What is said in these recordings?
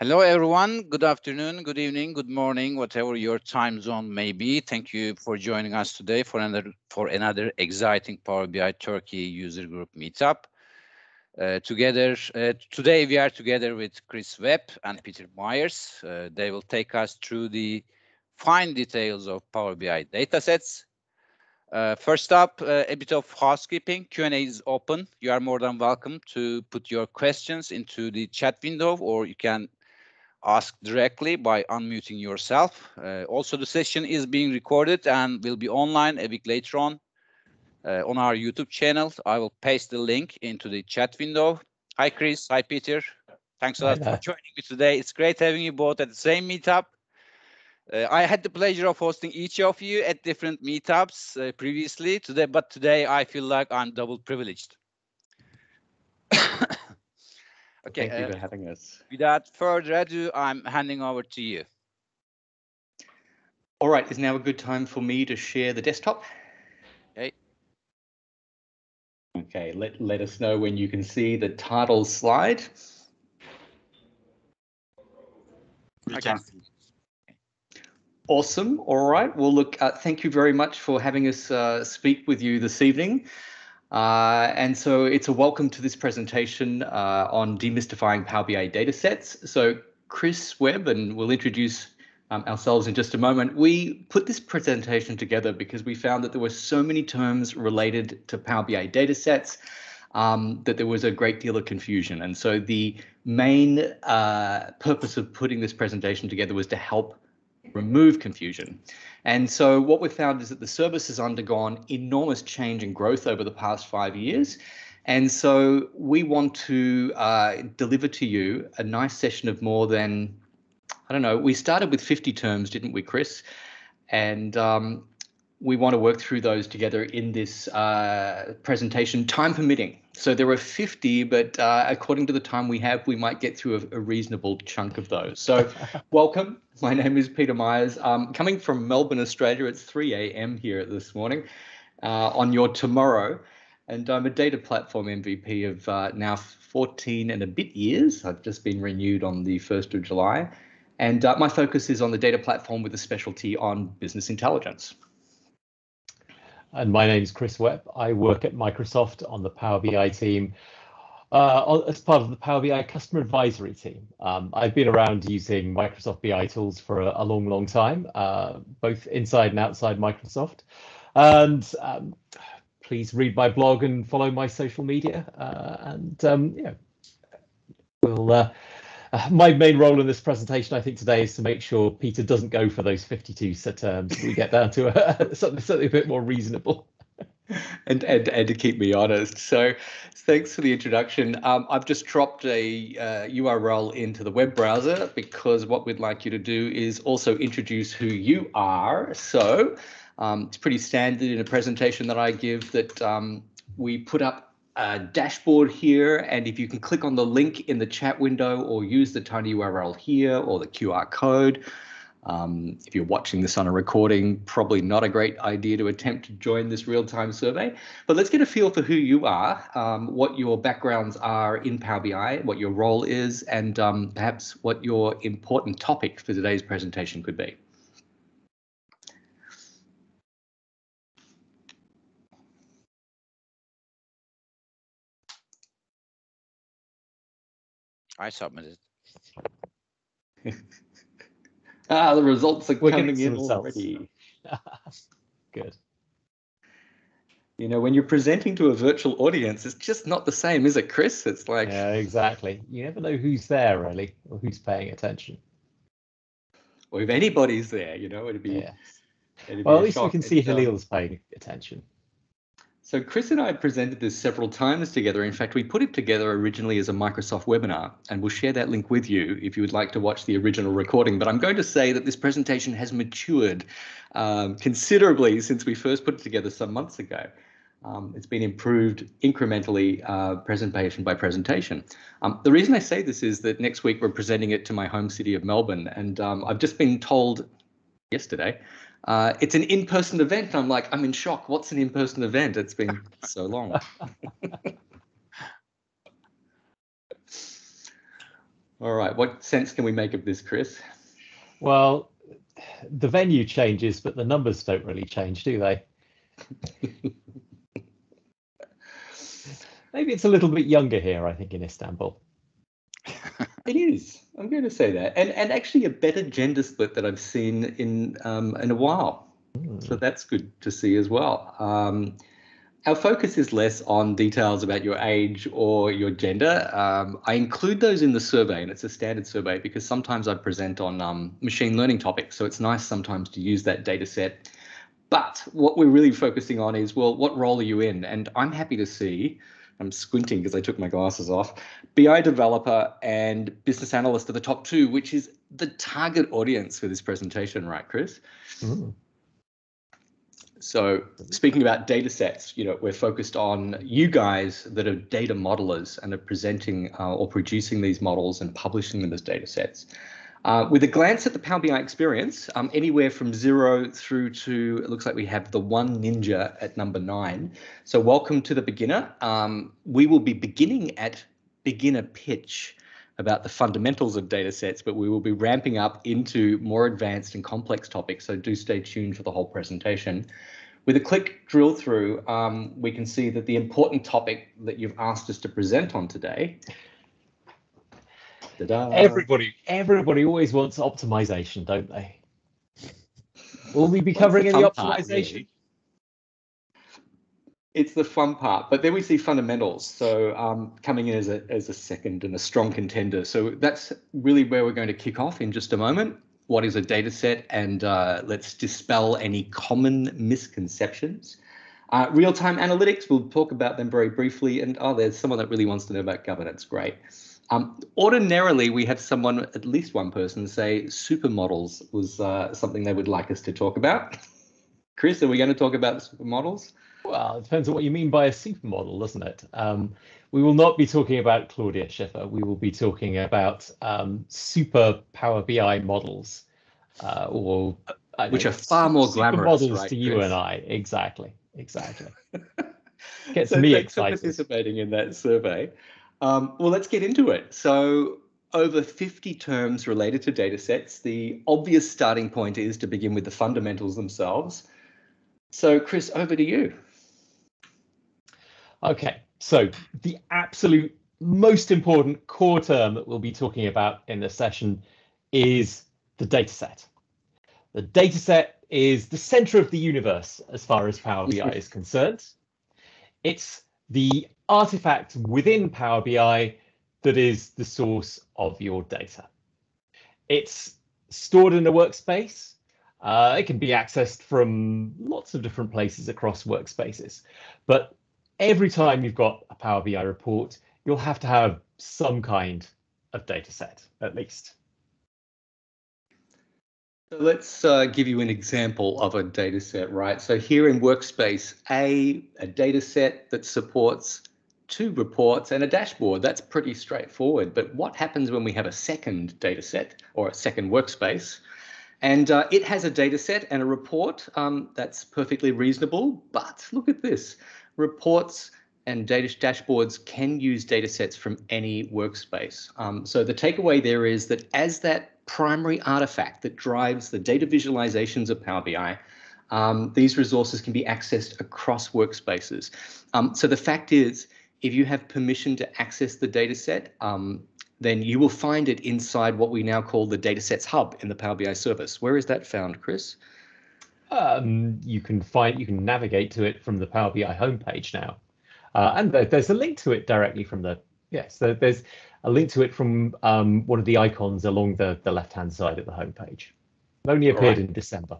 Hello, everyone. Good afternoon, good evening, good morning, whatever your time zone may be. Thank you for joining us today for another for another exciting Power BI Turkey user group meetup. Uh, together uh, today we are together with Chris Webb and Peter Myers. Uh, they will take us through the fine details of Power BI datasets. Uh, first up, uh, a bit of housekeeping. Q&A is open. You are more than welcome to put your questions into the chat window, or you can ask directly by unmuting yourself. Uh, also, the session is being recorded and will be online a week later on uh, on our YouTube channel. I will paste the link into the chat window. Hi, Chris. Hi, Peter. Thanks a lot for joining me today. It's great having you both at the same meetup. Uh, I had the pleasure of hosting each of you at different meetups uh, previously today, but today I feel like I'm double privileged. Okay. Thank you uh, for having us. Without further ado, I'm handing over to you. All right, is now a good time for me to share the desktop? Okay. Okay, let, let us know when you can see the title slide. Okay. Awesome. All right. Well, look, uh, thank you very much for having us uh, speak with you this evening. Uh, and so it's a welcome to this presentation uh, on demystifying Power BI datasets. So Chris Webb, and we'll introduce um, ourselves in just a moment. We put this presentation together because we found that there were so many terms related to Power BI datasets um, that there was a great deal of confusion. And so the main uh, purpose of putting this presentation together was to help remove confusion. And so what we've found is that the service has undergone enormous change and growth over the past five years. And so we want to uh, deliver to you a nice session of more than, I don't know, we started with 50 terms, didn't we, Chris? And um, we want to work through those together in this uh, presentation, time permitting. So there are 50, but uh, according to the time we have, we might get through a, a reasonable chunk of those. So welcome. My name is Peter Myers. Um, coming from Melbourne, Australia, it's 3 a.m. here this morning uh, on your tomorrow. And I'm a data platform MVP of uh, now 14 and a bit years. I've just been renewed on the 1st of July. And uh, my focus is on the data platform with a specialty on business intelligence. And my name is Chris Webb. I work at Microsoft on the Power BI team uh, as part of the Power BI customer advisory team. Um, I've been around using Microsoft BI tools for a, a long, long time, uh, both inside and outside Microsoft. And um, please read my blog and follow my social media. Uh, and um, yeah, we'll uh, uh, my main role in this presentation, I think today, is to make sure Peter doesn't go for those 52 terms. We get down to a, something, something a bit more reasonable. and, and and to keep me honest. So, thanks for the introduction. Um, I've just dropped a uh, URL into the web browser because what we'd like you to do is also introduce who you are. So, um, it's pretty standard in a presentation that I give that um, we put up uh, dashboard here. And if you can click on the link in the chat window or use the tiny URL here or the QR code. Um, if you're watching this on a recording, probably not a great idea to attempt to join this real-time survey. But let's get a feel for who you are, um, what your backgrounds are in Power BI, what your role is, and um, perhaps what your important topic for today's presentation could be. I submitted. ah, the results are We're coming in already. Good. You know, when you're presenting to a virtual audience, it's just not the same, is it, Chris? It's like yeah, exactly. You never know who's there really, or who's paying attention. Or if anybody's there, you know, it'd be. Yeah. It'd well, be at least we can see Halil's paying attention. So Chris and I presented this several times together. In fact, we put it together originally as a Microsoft webinar, and we'll share that link with you if you would like to watch the original recording. But I'm going to say that this presentation has matured um, considerably since we first put it together some months ago. Um, it's been improved incrementally uh, presentation by presentation. Um, the reason I say this is that next week we're presenting it to my home city of Melbourne, and um, I've just been told yesterday uh, it's an in-person event. I'm like, I'm in shock. What's an in-person event? It's been so long. All right. What sense can we make of this, Chris? Well, the venue changes, but the numbers don't really change, do they? Maybe it's a little bit younger here, I think, in Istanbul. It is. I'm going to say that, and and actually a better gender split that I've seen in um, in a while. Mm. So that's good to see as well. Um, our focus is less on details about your age or your gender. Um, I include those in the survey, and it's a standard survey because sometimes I present on um, machine learning topics. So it's nice sometimes to use that data set. But what we're really focusing on is, well, what role are you in? And I'm happy to see, I'm squinting because I took my glasses off, BI developer and business analyst are the top two, which is the target audience for this presentation, right, Chris? Mm. So speaking about data sets, you know, we're focused on you guys that are data modelers and are presenting uh, or producing these models and publishing them as data sets. Uh, with a glance at the Power BI experience, um, anywhere from zero through to, it looks like we have the one ninja at number nine. So welcome to the beginner. Um, we will be beginning at beginner pitch about the fundamentals of data sets, but we will be ramping up into more advanced and complex topics. So do stay tuned for the whole presentation. With a quick drill through, um, we can see that the important topic that you've asked us to present on today. Everybody, everybody always wants optimization, don't they? Will we be covering any optimization? Really? it's the fun part. But then we see fundamentals. So um, coming in as a as a second and a strong contender. So that's really where we're going to kick off in just a moment. What is a data set? And uh, let's dispel any common misconceptions. Uh, real-time analytics, we'll talk about them very briefly. And oh, there's someone that really wants to know about governance. Great. Um, ordinarily, we have someone, at least one person, say supermodels was uh, something they would like us to talk about. Chris, are we going to talk about supermodels? Well, it depends on what you mean by a supermodel, doesn't it? Um, we will not be talking about Claudia Schiffer. We will be talking about um, super Power BI models, uh, or which know, are far more glamorous models right, to you and I. Exactly, exactly. Gets so me excited. participating in that survey. Um, well, let's get into it. So, over 50 terms related to data sets. The obvious starting point is to begin with the fundamentals themselves. So, Chris, over to you. Okay, so the absolute most important core term that we'll be talking about in this session is the data set. The data set is the center of the universe as far as Power BI is concerned. It's the artifact within Power BI that is the source of your data. It's stored in a workspace. Uh, it can be accessed from lots of different places across workspaces, but every time you've got a Power BI report, you'll have to have some kind of data set at least. So let's uh, give you an example of a data set, right? So here in Workspace A, a data set that supports two reports and a dashboard. That's pretty straightforward. But what happens when we have a second data set or a second workspace? And uh, it has a data set and a report. Um, that's perfectly reasonable. But look at this reports and data dashboards can use data sets from any workspace. Um, so the takeaway there is that as that primary artifact that drives the data visualizations of Power BI, um, these resources can be accessed across workspaces. Um, so the fact is, if you have permission to access the data set, um, then you will find it inside what we now call the datasets hub in the Power BI service. Where is that found, Chris? Um, you can find you can navigate to it from the Power BI homepage now, uh, and there's a link to it directly from the yes. there's a link to it from um, one of the icons along the the left hand side of the homepage. It only appeared right. in December.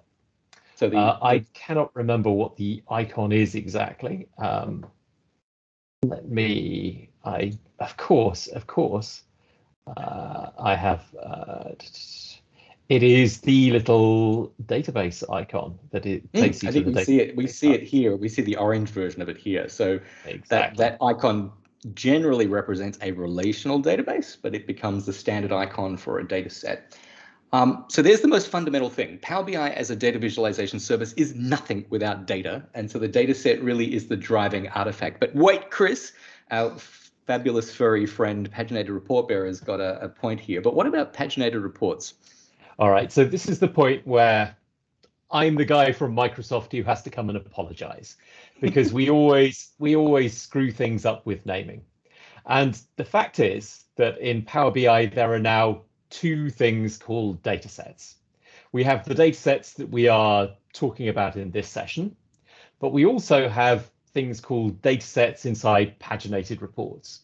So the, uh, I cannot remember what the icon is exactly. Um, let me. I of course, of course, uh, I have. Uh, it is the little database icon that it mm, takes you I to the we see it. We see it here. We see the orange version of it here. So exactly. that that icon generally represents a relational database, but it becomes the standard icon for a data set. Um, so there's the most fundamental thing. Power BI as a data visualization service is nothing without data. And so the data set really is the driving artifact. But wait, Chris, our fabulous furry friend, paginated report Bear, has got a, a point here. But what about paginated reports? All right, so this is the point where I'm the guy from Microsoft who has to come and apologize because we always we always screw things up with naming. And the fact is that in Power BI there are now two things called data sets. We have the data sets that we are talking about in this session, but we also have things called data sets inside paginated reports.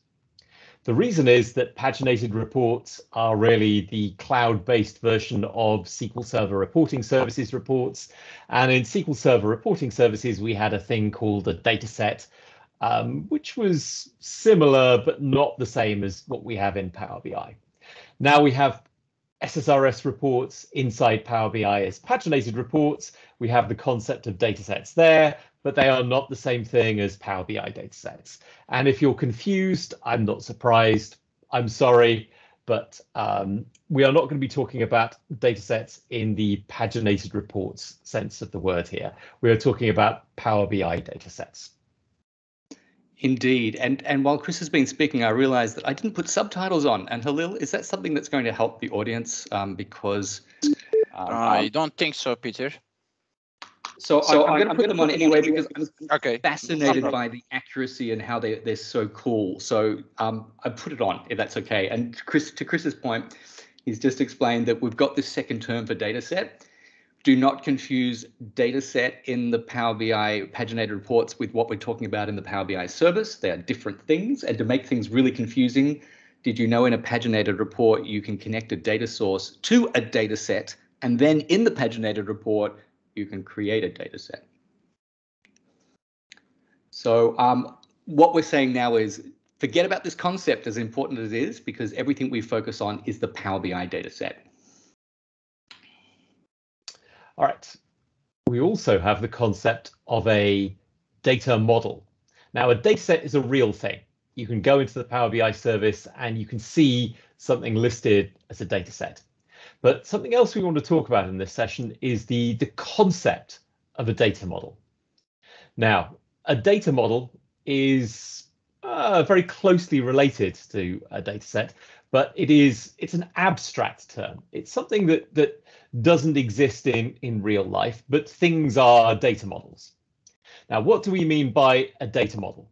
The reason is that paginated reports are really the cloud-based version of SQL Server Reporting Services reports. And in SQL Server Reporting Services, we had a thing called a dataset, um, which was similar, but not the same as what we have in Power BI. Now we have SSRS reports inside Power BI as paginated reports. We have the concept of datasets there, but they are not the same thing as Power BI datasets. And if you're confused, I'm not surprised. I'm sorry, but um, we are not going to be talking about datasets in the paginated reports sense of the word here. We are talking about Power BI datasets. Indeed, and and while Chris has been speaking, I realised that I didn't put subtitles on. And Halil, is that something that's going to help the audience? Um, because um, I don't think so, Peter. So, so I'm, I'm going to put them on anyway because I'm okay. fascinated by the accuracy and how they they're so cool. So um, I put it on if that's okay. And Chris, to Chris's point, he's just explained that we've got this second term for data set. Do not confuse data set in the Power BI paginated reports with what we're talking about in the Power BI service. They are different things. And to make things really confusing, did you know in a paginated report you can connect a data source to a data set and then in the paginated report you can create a data set. So um, what we're saying now is forget about this concept as important as it is because everything we focus on is the Power BI data set. All right. We also have the concept of a data model. Now, a data set is a real thing. You can go into the Power BI service and you can see something listed as a data set. But something else we want to talk about in this session is the, the concept of a data model. Now, a data model is uh, very closely related to a data set, but it is it's an abstract term. It's something that that doesn't exist in in real life, but things are data models. Now, what do we mean by a data model?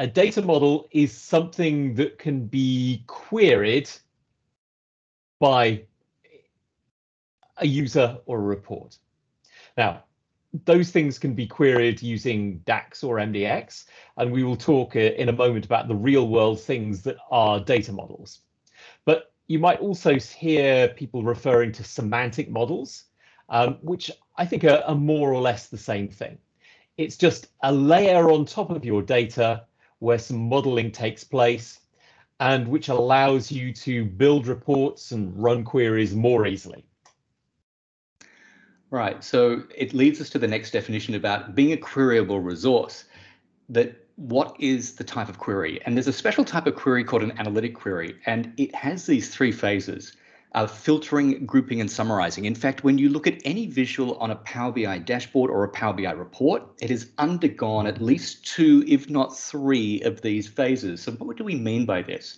A data model is something that can be queried by a user or a report. Now, those things can be queried using DAX or MDX, and we will talk uh, in a moment about the real world things that are data models. You might also hear people referring to semantic models, um, which I think are, are more or less the same thing. It's just a layer on top of your data where some modeling takes place and which allows you to build reports and run queries more easily. Right. So it leads us to the next definition about being a queryable resource. That what is the type of query? And there's a special type of query called an analytic query, and it has these three phases of filtering, grouping, and summarizing. In fact, when you look at any visual on a Power BI dashboard or a Power BI report, it has undergone at least two, if not three, of these phases. So what do we mean by this?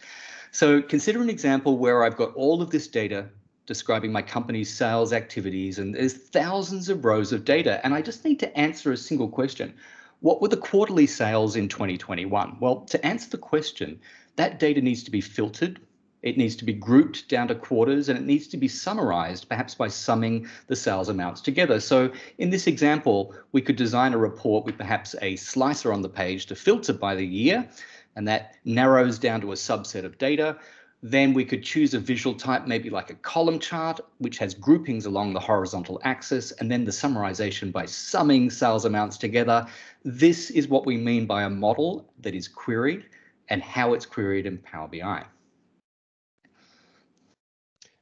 So consider an example where I've got all of this data describing my company's sales activities, and there's thousands of rows of data. And I just need to answer a single question. What were the quarterly sales in 2021? Well, to answer the question, that data needs to be filtered, it needs to be grouped down to quarters, and it needs to be summarized, perhaps by summing the sales amounts together. So in this example, we could design a report with perhaps a slicer on the page to filter by the year, and that narrows down to a subset of data. Then we could choose a visual type, maybe like a column chart, which has groupings along the horizontal axis, and then the summarization by summing sales amounts together. This is what we mean by a model that is queried and how it's queried in Power BI.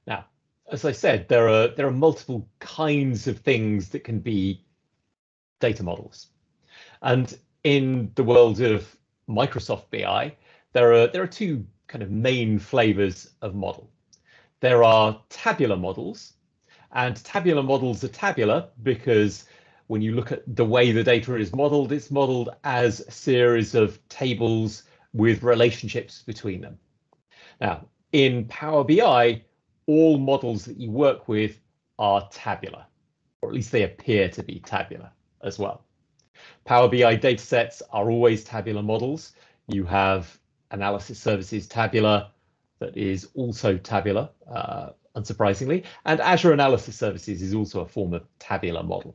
Now, as I said, there are there are multiple kinds of things that can be data models. And in the world of Microsoft BI, there are there are two kind of main flavors of model. There are tabular models, and tabular models are tabular because when you look at the way the data is modeled, it's modeled as a series of tables with relationships between them. Now, in Power BI, all models that you work with are tabular, or at least they appear to be tabular as well. Power BI datasets are always tabular models. You have analysis services tabular that is also tabular, uh, unsurprisingly, and Azure Analysis Services is also a form of tabular model.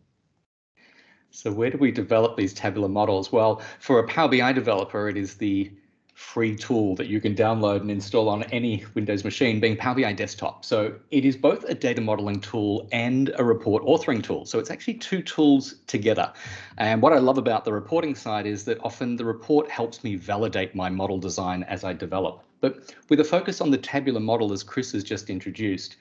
So where do we develop these tabular models? Well, for a Power BI developer, it is the free tool that you can download and install on any Windows machine being Power BI Desktop. So it is both a data modeling tool and a report authoring tool. So it's actually two tools together. And what I love about the reporting side is that often the report helps me validate my model design as I develop. But with a focus on the tabular model as Chris has just introduced,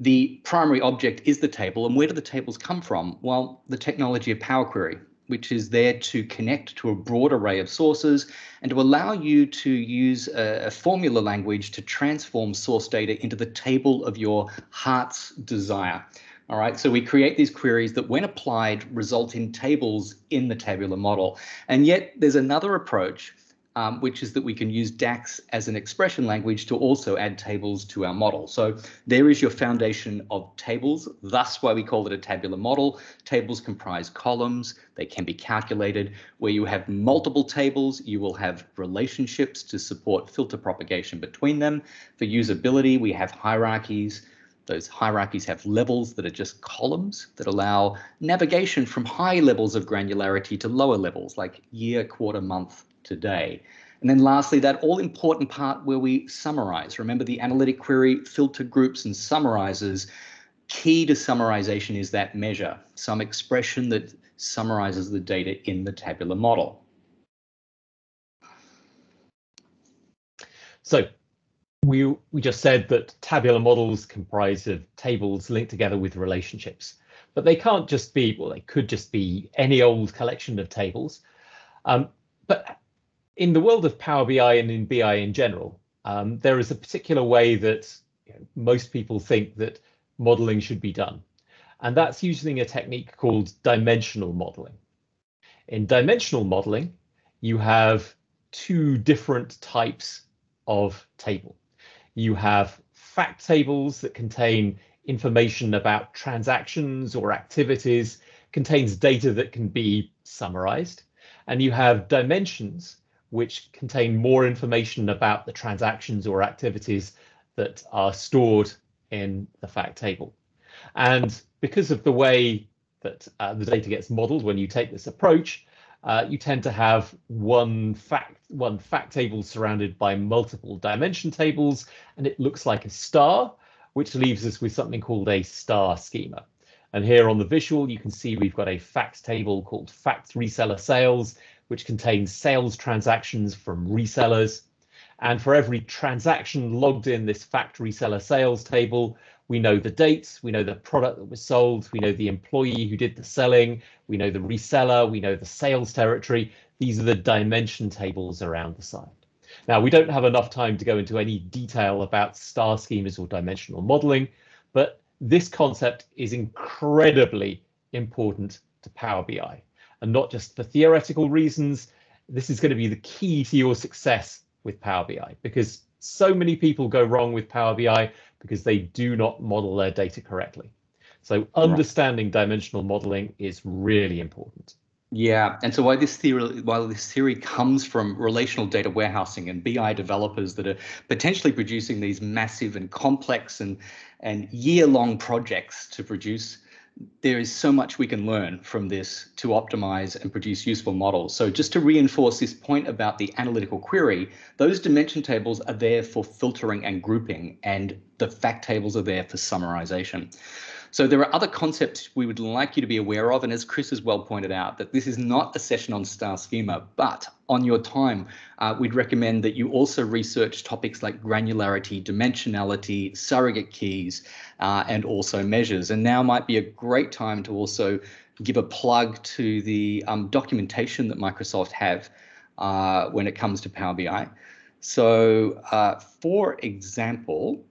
the primary object is the table. And where do the tables come from? Well, the technology of Power Query, which is there to connect to a broad array of sources and to allow you to use a, a, formula language to transform source data into the table of your heart's desire. All right, so we create these queries that, when applied, result in tables in the tabular model. And yet, there's another approach um, which is that we can use DAX as an expression language to also add tables to our model. So there is your foundation of tables, thus why we call it a tabular model. Tables comprise columns, they can be calculated. Where you have multiple tables, you will have relationships to support filter propagation between them. For usability, we have hierarchies. Those hierarchies have levels that are just columns that allow navigation from high levels of granularity to lower levels like year, quarter, month, today. And then lastly, that all important part where we summarize. Remember the analytic query filter groups and summarizes. Key to summarization is that measure, some expression that summarizes the data in the tabular model. So we, we just said that tabular models comprise of tables linked together with relationships, but they can't just be, well, they could just be any old collection of tables. Um, but in the world of Power BI and in BI in general, um, there is a particular way that you know, most people think that modeling should be done. And that's using a technique called dimensional modeling. In dimensional modeling, you have two different types of table. You have fact tables that contain information about transactions or activities, contains data that can be summarized. And you have dimensions which contain more information about the transactions or activities that are stored in the fact table. And because of the way that uh, the data gets modeled when you take this approach, uh, you tend to have one fact one fact table surrounded by multiple dimension tables, and it looks like a star, which leaves us with something called a star schema. And here on the visual, you can see we've got a fact table called fact reseller sales, which contains sales transactions from resellers. And for every transaction logged in this fact reseller sales table, we know the dates, we know the product that was sold, we know the employee who did the selling, we know the reseller, we know the sales territory. These are the dimension tables around the site. Now, we don't have enough time to go into any detail about star schemas or dimensional modeling, but this concept is incredibly important to Power BI and not just for theoretical reasons. This is going to be the key to your success with Power BI because so many people go wrong with Power BI because they do not model their data correctly. So understanding right. dimensional modeling is really important. Yeah, and so while this theory, while this theory comes from relational data warehousing and BI developers that are potentially producing these massive and complex and and year-long projects to produce there is so much we can learn from this to optimize and produce useful models. So just to reinforce this point about the analytical query, those dimension tables are there for filtering and grouping, and the fact tables are there for summarization. So there are other concepts we would like you to be aware of. And as Chris has well pointed out, that this is not a session on star schema, but on your time, uh, we'd recommend that you also research topics like granularity, dimensionality, surrogate keys, uh, and also measures. And now might be a great time to also give a plug to the um, documentation that Microsoft have uh, when it comes to Power BI. So uh, for example,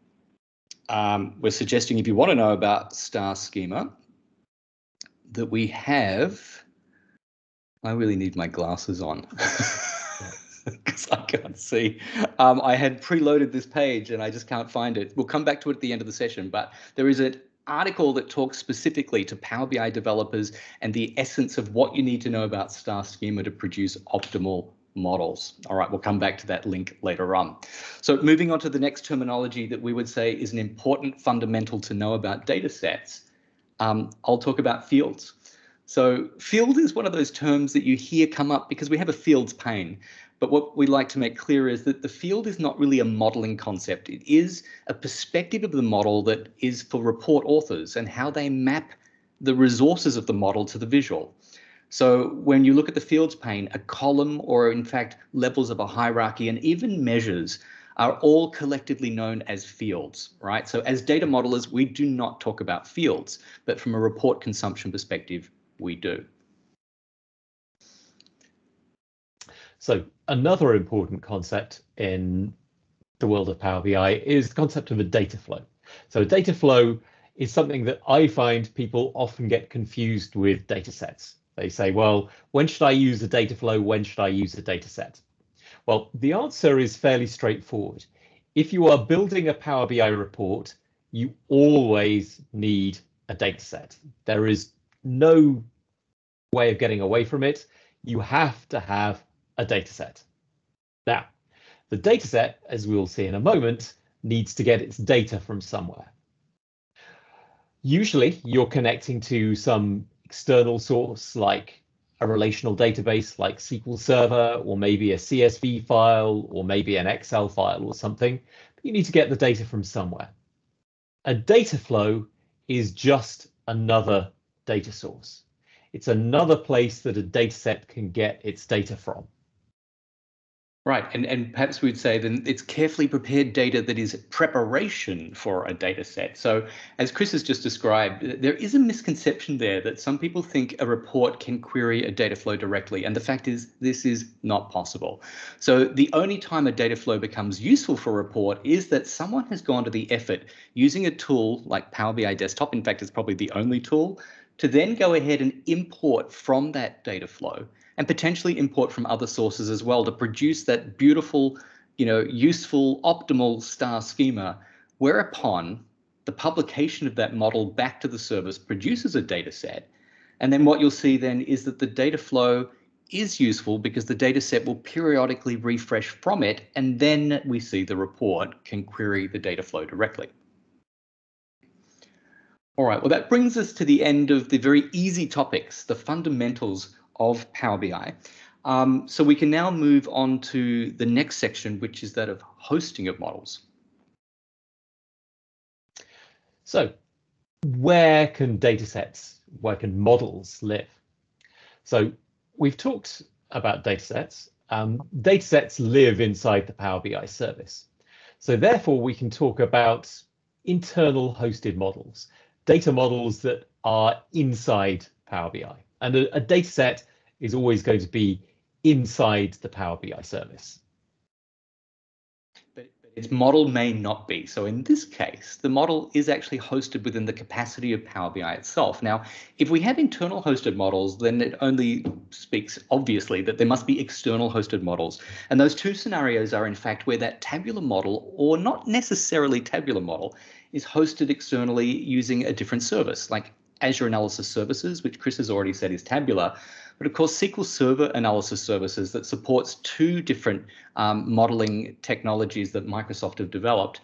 um, we're suggesting if you want to know about star schema, that we have, I really need my glasses on because I can't see. Um, I had preloaded this page and I just can't find it. We'll come back to it at the end of the session, but there is an article that talks specifically to Power BI developers and the essence of what you need to know about star schema to produce optimal models. All right, we'll come back to that link later on. So moving on to the next terminology that we would say is an important fundamental to know about data sets, um, I'll talk about fields. So field is one of those terms that you hear come up because we have a fields pane. But what we like to make clear is that the field is not really a modeling concept. It is a perspective of the model that is for report authors and how they map the resources of the model to the visual. So when you look at the fields pane, a column or in fact levels of a hierarchy and even measures are all collectively known as fields, right? So as data modelers, we do not talk about fields, but from a report consumption perspective, we do. So another important concept in the world of Power BI is the concept of a data flow. So data flow is something that I find people often get confused with data sets. They say, well, when should I use a data flow? When should I use a data set? Well, the answer is fairly straightforward. If you are building a Power BI report, you always need a data set. There is no way of getting away from it. You have to have a data set. Now, the data set, as we will see in a moment, needs to get its data from somewhere. Usually you're connecting to some external source like a relational database like SQL Server, or maybe a CSV file, or maybe an Excel file or something. But you need to get the data from somewhere. A data flow is just another data source. It's another place that a data set can get its data from. Right, and, and perhaps we'd say then it's carefully prepared data that is preparation for a data set. So as Chris has just described, there is a misconception there that some people think a report can query a data flow directly. And the fact is this is not possible. So the only time a data flow becomes useful for a report is that someone has gone to the effort using a tool like Power BI Desktop. In fact, it's probably the only tool to then go ahead and import from that data flow and potentially import from other sources as well to produce that beautiful, you know, useful, optimal star schema, whereupon the publication of that model back to the service produces a data set. And then what you'll see then is that the data flow is useful because the data set will periodically refresh from it, and then we see the report can query the data flow directly. All right, well, that brings us to the end of the very easy topics, the fundamentals of Power BI. Um, so we can now move on to the next section, which is that of hosting of models. So where can datasets, where can models live? So we've talked about datasets. Um, datasets live inside the Power BI service. So therefore, we can talk about internal hosted models, data models that are inside Power BI. And a, a data set is always going to be inside the Power BI service. But, but its model may not be. So in this case, the model is actually hosted within the capacity of Power BI itself. Now, if we have internal hosted models, then it only speaks obviously that there must be external hosted models. And those two scenarios are in fact where that tabular model, or not necessarily tabular model, is hosted externally using a different service like Azure Analysis Services, which Chris has already said is tabular, but of course SQL Server Analysis Services that supports two different um, modeling technologies that Microsoft have developed.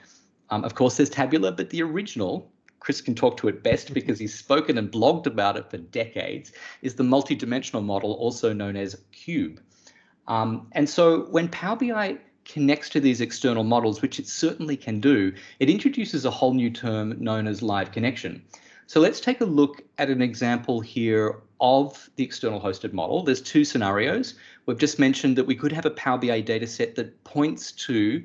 Um, of course, there's tabular, but the original, Chris can talk to it best because he's spoken and blogged about it for decades, is the multidimensional model, also known as Cube. Um, and so when Power BI connects to these external models, which it certainly can do, it introduces a whole new term known as live connection. So let's take a look at an example here of the external hosted model. There's two scenarios. We've just mentioned that we could have a Power BI data set that points to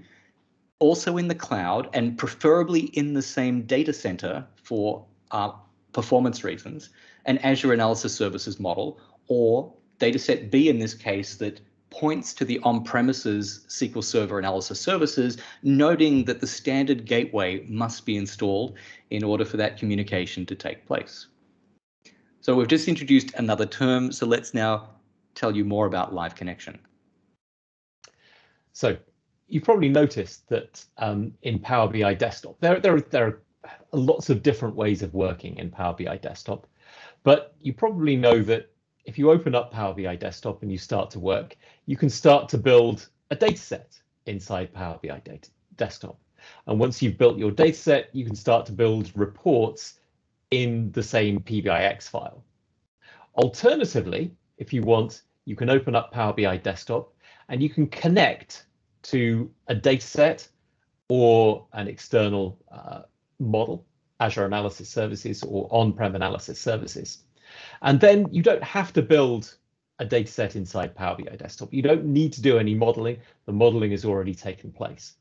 also in the cloud and preferably in the same data center for uh, performance reasons, an Azure Analysis Services model, or dataset B in this case that points to the on-premises SQL Server analysis services, noting that the standard gateway must be installed in order for that communication to take place. So we've just introduced another term, so let's now tell you more about live connection. So you've probably noticed that um, in Power BI Desktop, there, there, there are lots of different ways of working in Power BI Desktop, but you probably know that if you open up Power BI Desktop and you start to work, you can start to build a data set inside Power BI data, Desktop. And once you've built your data set, you can start to build reports in the same PBIX file. Alternatively, if you want, you can open up Power BI Desktop and you can connect to a data set or an external uh, model, Azure Analysis Services or on-prem analysis services. And then you don't have to build a data set inside Power BI Desktop. You don't need to do any modeling. The modeling has already taken place.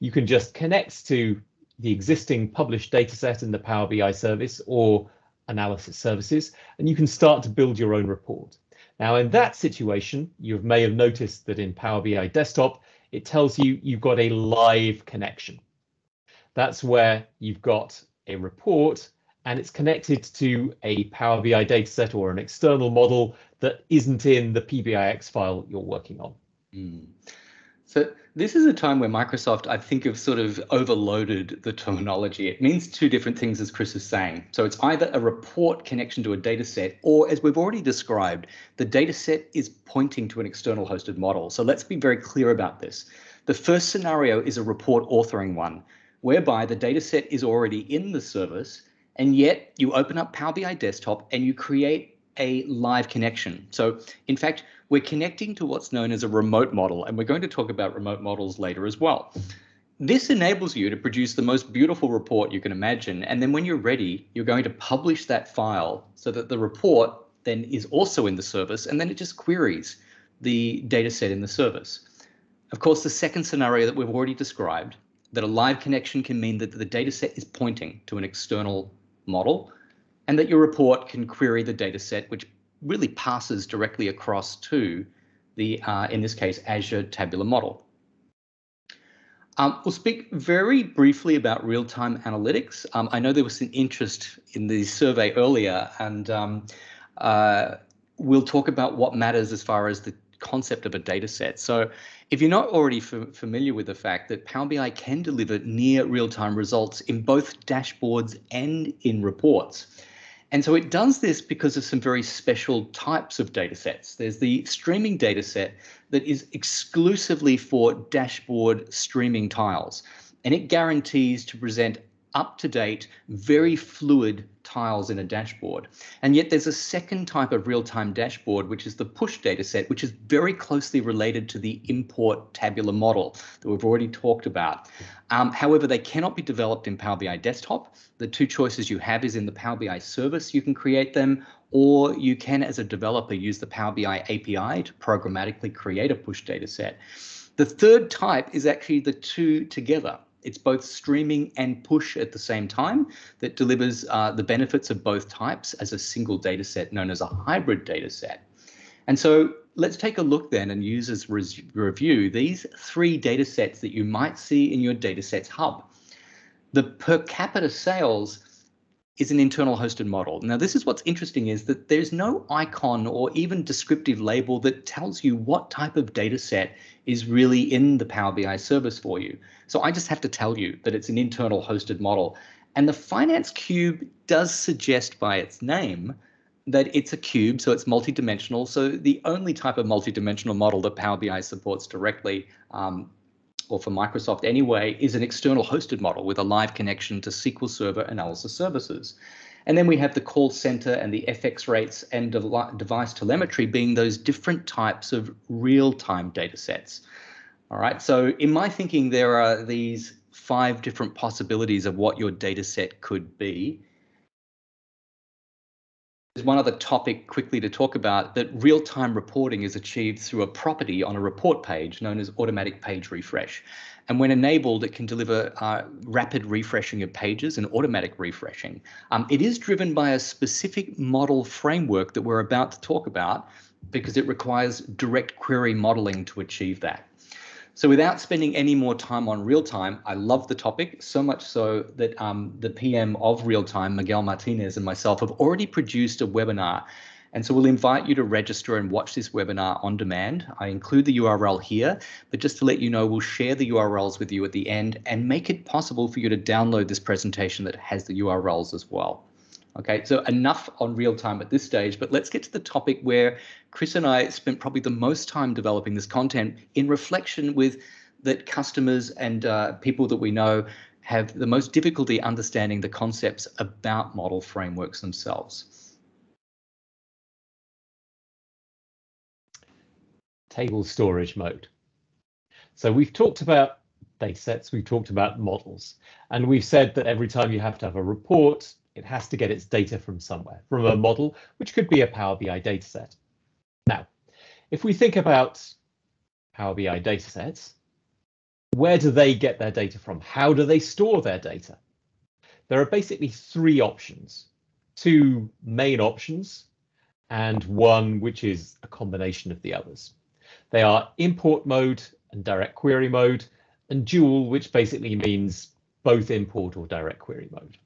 You can just connect to the existing published data set in the Power BI service or analysis services, and you can start to build your own report. Now, in that situation, you may have noticed that in Power BI Desktop, it tells you you've got a live connection. That's where you've got a report and it's connected to a Power BI dataset or an external model that isn't in the PBIX file you're working on. Mm. So this is a time where Microsoft, I think, have sort of overloaded the terminology. It means two different things, as Chris is saying. So it's either a report connection to a data set, or as we've already described, the data set is pointing to an external hosted model. So let's be very clear about this. The first scenario is a report authoring one, whereby the data set is already in the service, and yet you open up Power BI Desktop and you create a live connection. So in fact, we're connecting to what's known as a remote model, and we're going to talk about remote models later as well. This enables you to produce the most beautiful report you can imagine, and then when you're ready, you're going to publish that file so that the report then is also in the service, and then it just queries the data set in the service. Of course, the second scenario that we've already described, that a live connection can mean that the data set is pointing to an external model, and that your report can query the data set, which really passes directly across to the, uh, in this case, Azure Tabular Model. Um, we'll speak very briefly about real-time analytics. Um, I know there was some interest in the survey earlier, and um, uh, we'll talk about what matters as far as the concept of a data set. So if you're not already familiar with the fact that Power BI can deliver near real-time results in both dashboards and in reports, and so it does this because of some very special types of data sets. There's the streaming data set that is exclusively for dashboard streaming tiles, and it guarantees to present up to date, very fluid tiles in a dashboard. And yet there's a second type of real-time dashboard, which is the push dataset, which is very closely related to the import tabular model that we've already talked about. Um, however, they cannot be developed in Power BI Desktop. The two choices you have is in the Power BI service, you can create them, or you can, as a developer, use the Power BI API to programmatically create a push dataset. The third type is actually the two together. It's both streaming and push at the same time that delivers uh, the benefits of both types as a single data set known as a hybrid data set. And so let's take a look then and use as review these three data sets that you might see in your datasets hub. The per capita sales is an internal hosted model. Now, this is what's interesting is that there's no icon or even descriptive label that tells you what type of data set is really in the Power BI service for you. So I just have to tell you that it's an internal hosted model. And the Finance Cube does suggest by its name that it's a cube, so it's multidimensional. So the only type of multidimensional model that Power BI supports directly um, or for Microsoft anyway, is an external hosted model with a live connection to SQL Server analysis services. And then we have the call center and the FX rates and device telemetry being those different types of real-time data sets. All right, so in my thinking, there are these five different possibilities of what your data set could be. There's one other topic quickly to talk about that real-time reporting is achieved through a property on a report page known as automatic page refresh. And when enabled, it can deliver uh, rapid refreshing of pages and automatic refreshing. Um, it is driven by a specific model framework that we're about to talk about because it requires direct query modeling to achieve that. So without spending any more time on real time, I love the topic so much so that um, the PM of real time, Miguel Martinez and myself have already produced a webinar. And so we'll invite you to register and watch this webinar on demand. I include the URL here, but just to let you know, we'll share the URLs with you at the end and make it possible for you to download this presentation that has the URLs as well. Okay, so enough on real time at this stage, but let's get to the topic where Chris and I spent probably the most time developing this content in reflection with that customers and uh, people that we know have the most difficulty understanding the concepts about model frameworks themselves. Table storage mode. So we've talked about data sets, we've talked about models, and we've said that every time you have to have a report, it has to get its data from somewhere, from a model, which could be a Power BI dataset. If we think about Power BI datasets, where do they get their data from? How do they store their data? There are basically three options, two main options and one which is a combination of the others. They are import mode and direct query mode and dual, which basically means both import or direct query mode.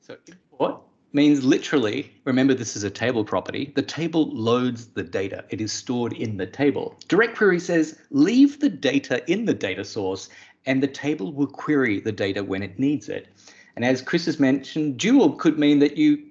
So import means literally, remember this is a table property, the table loads the data. It is stored in the table. Direct query says leave the data in the data source and the table will query the data when it needs it. And as Chris has mentioned, dual could mean that you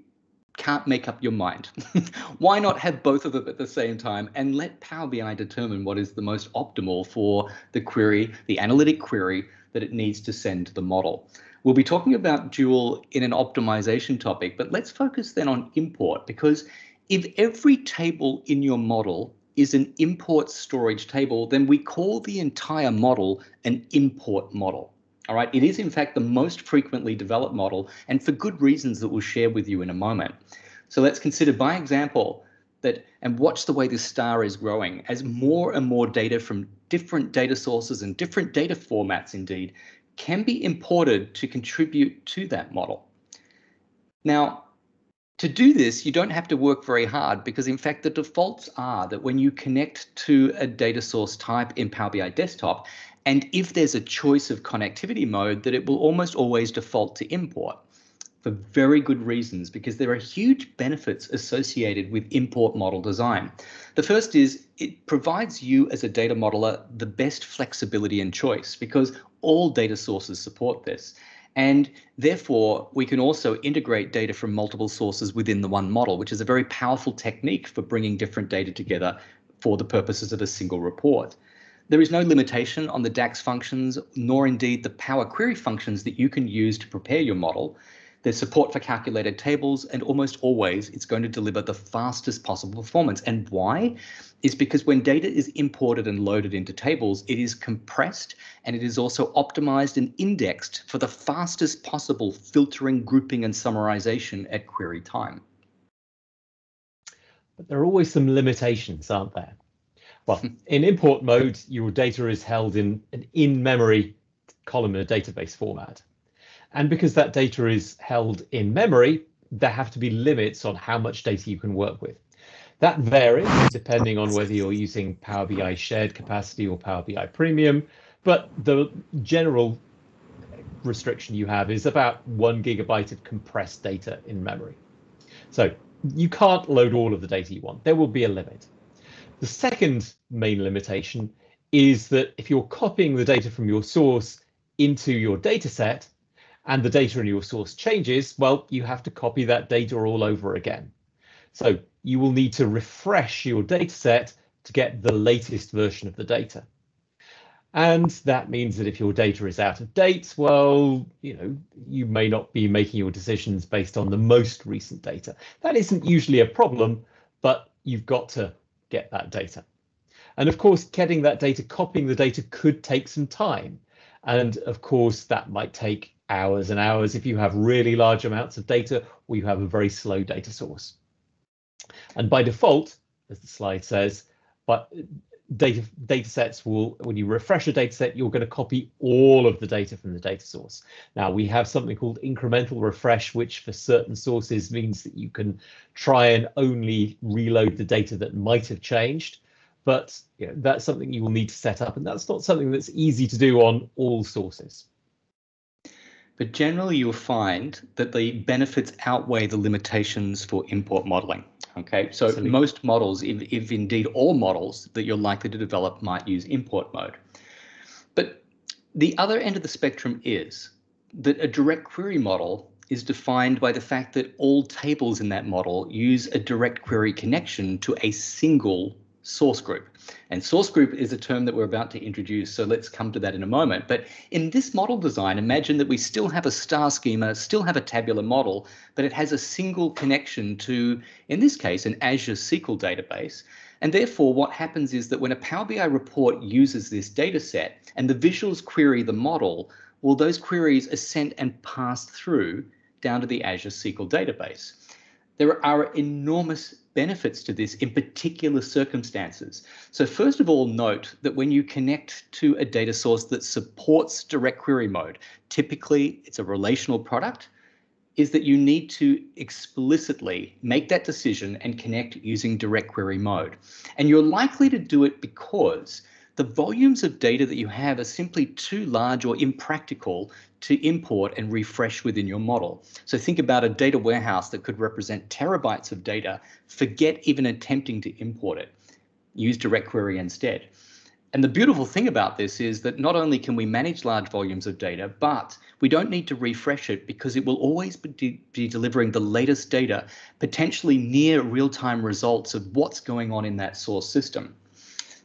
can't make up your mind. Why not have both of them at the same time and let Power BI determine what is the most optimal for the query, the analytic query that it needs to send to the model. We'll be talking about dual in an optimization topic, but let's focus then on import because if every table in your model is an import storage table, then we call the entire model an import model. All right, it is in fact the most frequently developed model and for good reasons that we'll share with you in a moment. So let's consider by example that and watch the way this star is growing as more and more data from different data sources and different data formats indeed can be imported to contribute to that model. Now, to do this, you don't have to work very hard because in fact, the defaults are that when you connect to a data source type in Power BI Desktop, and if there's a choice of connectivity mode, that it will almost always default to import for very good reasons because there are huge benefits associated with import model design. The first is it provides you as a data modeler the best flexibility and choice because all data sources support this. And therefore, we can also integrate data from multiple sources within the one model, which is a very powerful technique for bringing different data together for the purposes of a single report. There is no limitation on the DAX functions, nor indeed the Power Query functions that you can use to prepare your model. There's support for calculated tables, and almost always it's going to deliver the fastest possible performance. And why? Is because when data is imported and loaded into tables, it is compressed and it is also optimized and indexed for the fastest possible filtering, grouping, and summarization at query time. But there are always some limitations, aren't there? Well, in import mode, your data is held in an in-memory columnar database format. And because that data is held in memory, there have to be limits on how much data you can work with. That varies depending on whether you're using Power BI shared capacity or Power BI premium, but the general restriction you have is about one gigabyte of compressed data in memory. So you can't load all of the data you want. There will be a limit. The second main limitation is that if you're copying the data from your source into your data set, and the data in your source changes, well, you have to copy that data all over again. So you will need to refresh your data set to get the latest version of the data. And that means that if your data is out of date, well, you know, you may not be making your decisions based on the most recent data. That isn't usually a problem, but you've got to get that data. And of course, getting that data, copying the data could take some time. And of course, that might take hours and hours. If you have really large amounts of data or you have a very slow data source. And by default, as the slide says, but data data sets will when you refresh a data set you're going to copy all of the data from the data source. Now we have something called incremental refresh which for certain sources means that you can try and only reload the data that might have changed. But you know, that's something you will need to set up and that's not something that's easy to do on all sources but generally you'll find that the benefits outweigh the limitations for import modeling. Okay, so Absolutely. most models, if, if indeed all models that you're likely to develop might use import mode. But the other end of the spectrum is that a direct query model is defined by the fact that all tables in that model use a direct query connection to a single source group. And source group is a term that we're about to introduce, so let's come to that in a moment. But in this model design, imagine that we still have a star schema, still have a tabular model, but it has a single connection to, in this case, an Azure SQL database. And therefore, what happens is that when a Power BI report uses this data set and the visuals query the model, well, those queries are sent and passed through down to the Azure SQL database. There are enormous benefits to this in particular circumstances. So first of all, note that when you connect to a data source that supports direct query mode, typically it's a relational product, is that you need to explicitly make that decision and connect using direct query mode. And you're likely to do it because the volumes of data that you have are simply too large or impractical to import and refresh within your model. So think about a data warehouse that could represent terabytes of data. Forget even attempting to import it. Use direct query instead. And the beautiful thing about this is that not only can we manage large volumes of data, but we don't need to refresh it because it will always be, be delivering the latest data, potentially near real-time results of what's going on in that source system.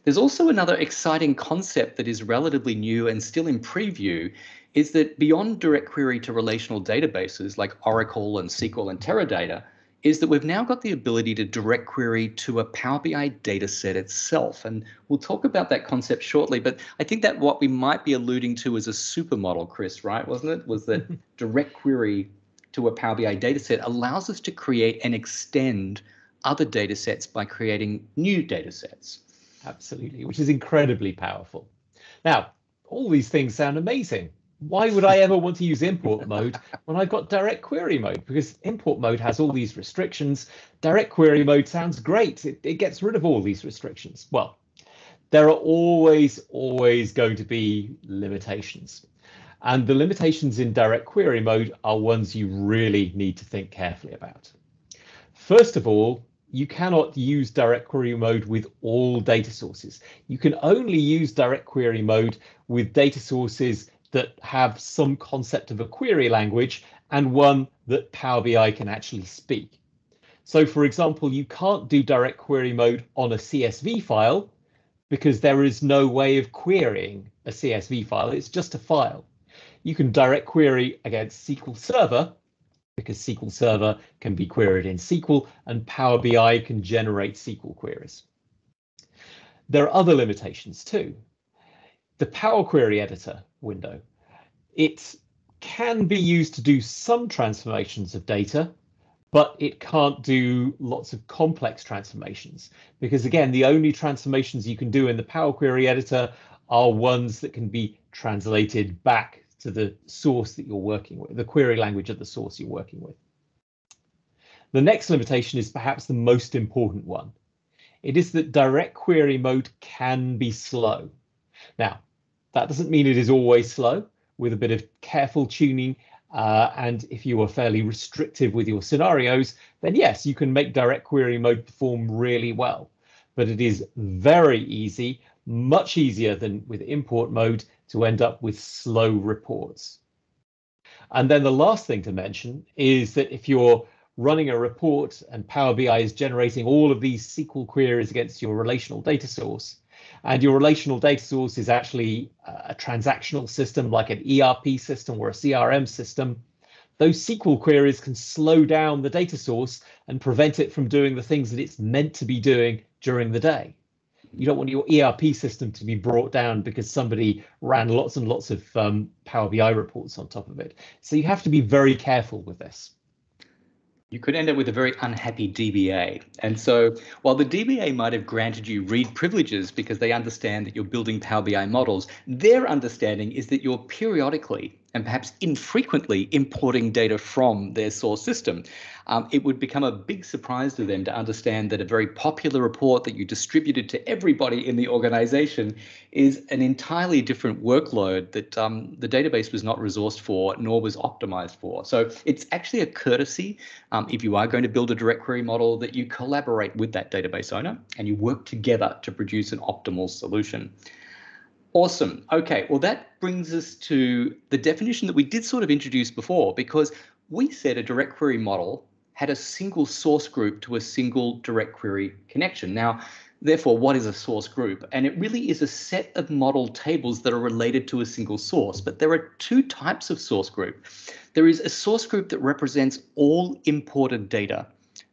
There's also another exciting concept that is relatively new and still in preview is that beyond direct query to relational databases like Oracle and SQL and Teradata, is that we've now got the ability to direct query to a Power BI data set itself. And we'll talk about that concept shortly, but I think that what we might be alluding to is a supermodel, Chris, right? Wasn't it? Was that direct query to a Power BI data set allows us to create and extend other data sets by creating new data sets. Absolutely, which is incredibly powerful. Now, all these things sound amazing. Why would I ever want to use import mode when I've got direct query mode? Because import mode has all these restrictions. Direct query mode sounds great. It, it gets rid of all these restrictions. Well, there are always, always going to be limitations. And the limitations in direct query mode are ones you really need to think carefully about. First of all, you cannot use direct query mode with all data sources. You can only use direct query mode with data sources that have some concept of a query language and one that Power BI can actually speak. So for example, you can't do direct query mode on a CSV file because there is no way of querying a CSV file. It's just a file. You can direct query against SQL Server because SQL Server can be queried in SQL and Power BI can generate SQL queries. There are other limitations too. The Power Query Editor window, it can be used to do some transformations of data, but it can't do lots of complex transformations because again, the only transformations you can do in the Power Query Editor are ones that can be translated back to the source that you're working with, the query language of the source you're working with. The next limitation is perhaps the most important one. It is that direct query mode can be slow. Now, that doesn't mean it is always slow. With a bit of careful tuning, uh, and if you are fairly restrictive with your scenarios, then yes, you can make direct query mode perform really well. But it is very easy, much easier than with import mode to end up with slow reports. And then the last thing to mention is that if you're running a report and Power BI is generating all of these SQL queries against your relational data source, and your relational data source is actually a transactional system like an ERP system or a CRM system, those SQL queries can slow down the data source and prevent it from doing the things that it's meant to be doing during the day you don't want your ERP system to be brought down because somebody ran lots and lots of um, Power BI reports on top of it. So you have to be very careful with this. You could end up with a very unhappy DBA. And so while the DBA might have granted you read privileges because they understand that you're building Power BI models, their understanding is that you're periodically and perhaps infrequently importing data from their source system. Um, it would become a big surprise to them to understand that a very popular report that you distributed to everybody in the organization is an entirely different workload that um, the database was not resourced for nor was optimized for. So it's actually a courtesy um, if you are going to build a direct query model that you collaborate with that database owner and you work together to produce an optimal solution. Awesome. Okay, well, that brings us to the definition that we did sort of introduce before, because we said a direct query model had a single source group to a single direct query connection. Now, therefore, what is a source group? And it really is a set of model tables that are related to a single source. But there are two types of source group. There is a source group that represents all imported data,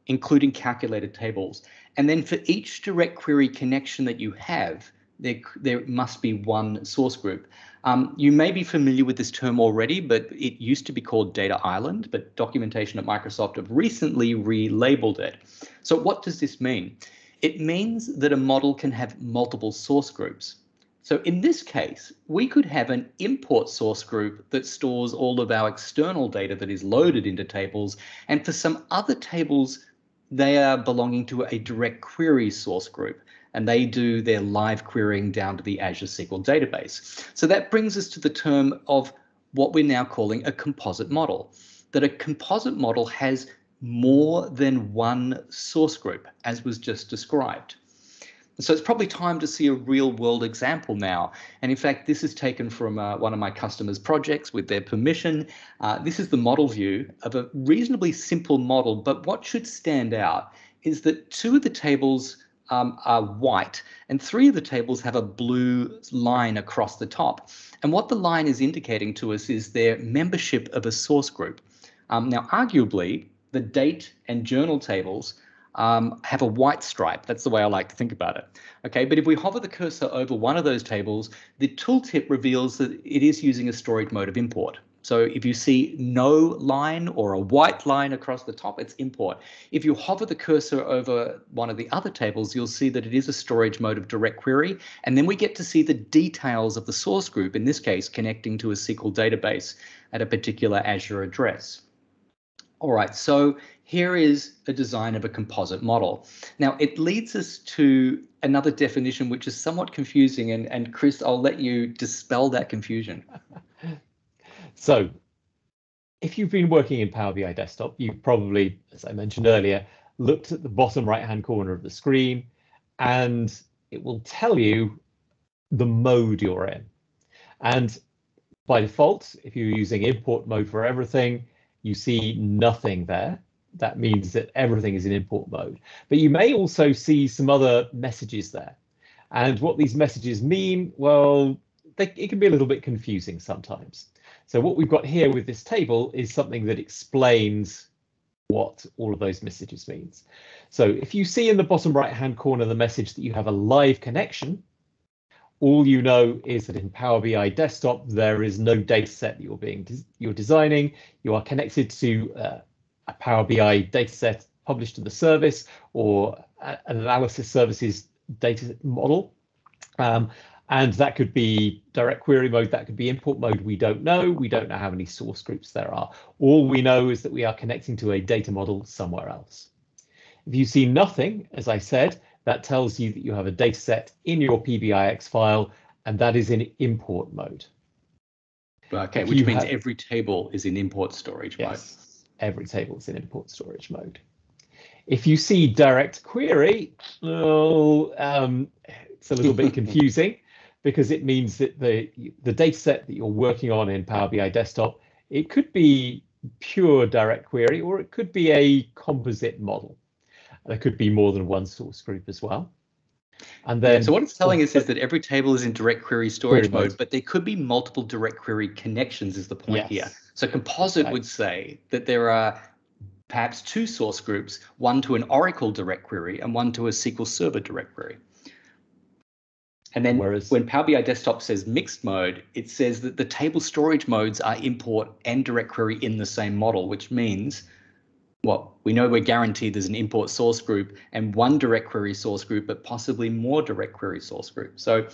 including calculated tables. And then for each direct query connection that you have, there, there must be one source group. Um, you may be familiar with this term already, but it used to be called Data Island, but documentation at Microsoft have recently relabeled it. So what does this mean? It means that a model can have multiple source groups. So in this case, we could have an import source group that stores all of our external data that is loaded into tables, and for some other tables, they are belonging to a direct query source group and they do their live querying down to the Azure SQL database. So that brings us to the term of what we're now calling a composite model, that a composite model has more than one source group, as was just described. So it's probably time to see a real world example now. And in fact, this is taken from uh, one of my customers' projects with their permission. Uh, this is the model view of a reasonably simple model, but what should stand out is that two of the tables um, are white, and three of the tables have a blue line across the top. And what the line is indicating to us is their membership of a source group. Um, now, arguably, the date and journal tables um, have a white stripe. That's the way I like to think about it. Okay, but if we hover the cursor over one of those tables, the tooltip reveals that it is using a storage mode of import. So if you see no line or a white line across the top, it's import. If you hover the cursor over one of the other tables, you'll see that it is a storage mode of direct query. And then we get to see the details of the source group, in this case, connecting to a SQL database at a particular Azure address. All right, so here is a design of a composite model. Now, it leads us to another definition, which is somewhat confusing. And, and Chris, I'll let you dispel that confusion. So if you've been working in Power BI Desktop, you've probably, as I mentioned earlier, looked at the bottom right-hand corner of the screen, and it will tell you the mode you're in. And by default, if you're using import mode for everything, you see nothing there. That means that everything is in import mode. But you may also see some other messages there. And what these messages mean, well, they, it can be a little bit confusing sometimes. So what we've got here with this table is something that explains what all of those messages means. So if you see in the bottom right hand corner the message that you have a live connection, all you know is that in Power BI desktop there is no data set that you're being you're designing. You are connected to uh, a Power BI data set published to the service or an analysis services data model. Um, and that could be direct query mode, that could be import mode. We don't know. We don't know how many source groups there are. All we know is that we are connecting to a data model somewhere else. If you see nothing, as I said, that tells you that you have a data set in your PBIX file, and that is in import mode. Okay, if which means have, every table is in import storage yes, mode. Every table is in import storage mode. If you see direct query, well, um, it's a little bit confusing because it means that the the data set that you're working on in Power BI Desktop, it could be pure direct query or it could be a composite model. There could be more than one source group as well. And then, yeah, so what it's telling us is that every table is in direct query storage mode, mode, but there could be multiple direct query connections is the point yes. here. So composite would say that there are perhaps two source groups, one to an Oracle direct query and one to a SQL Server direct query. And then Whereas, when Power BI Desktop says mixed mode, it says that the table storage modes are import and direct query in the same model, which means, well, we know we're guaranteed there's an import source group and one direct query source group, but possibly more direct query source group. So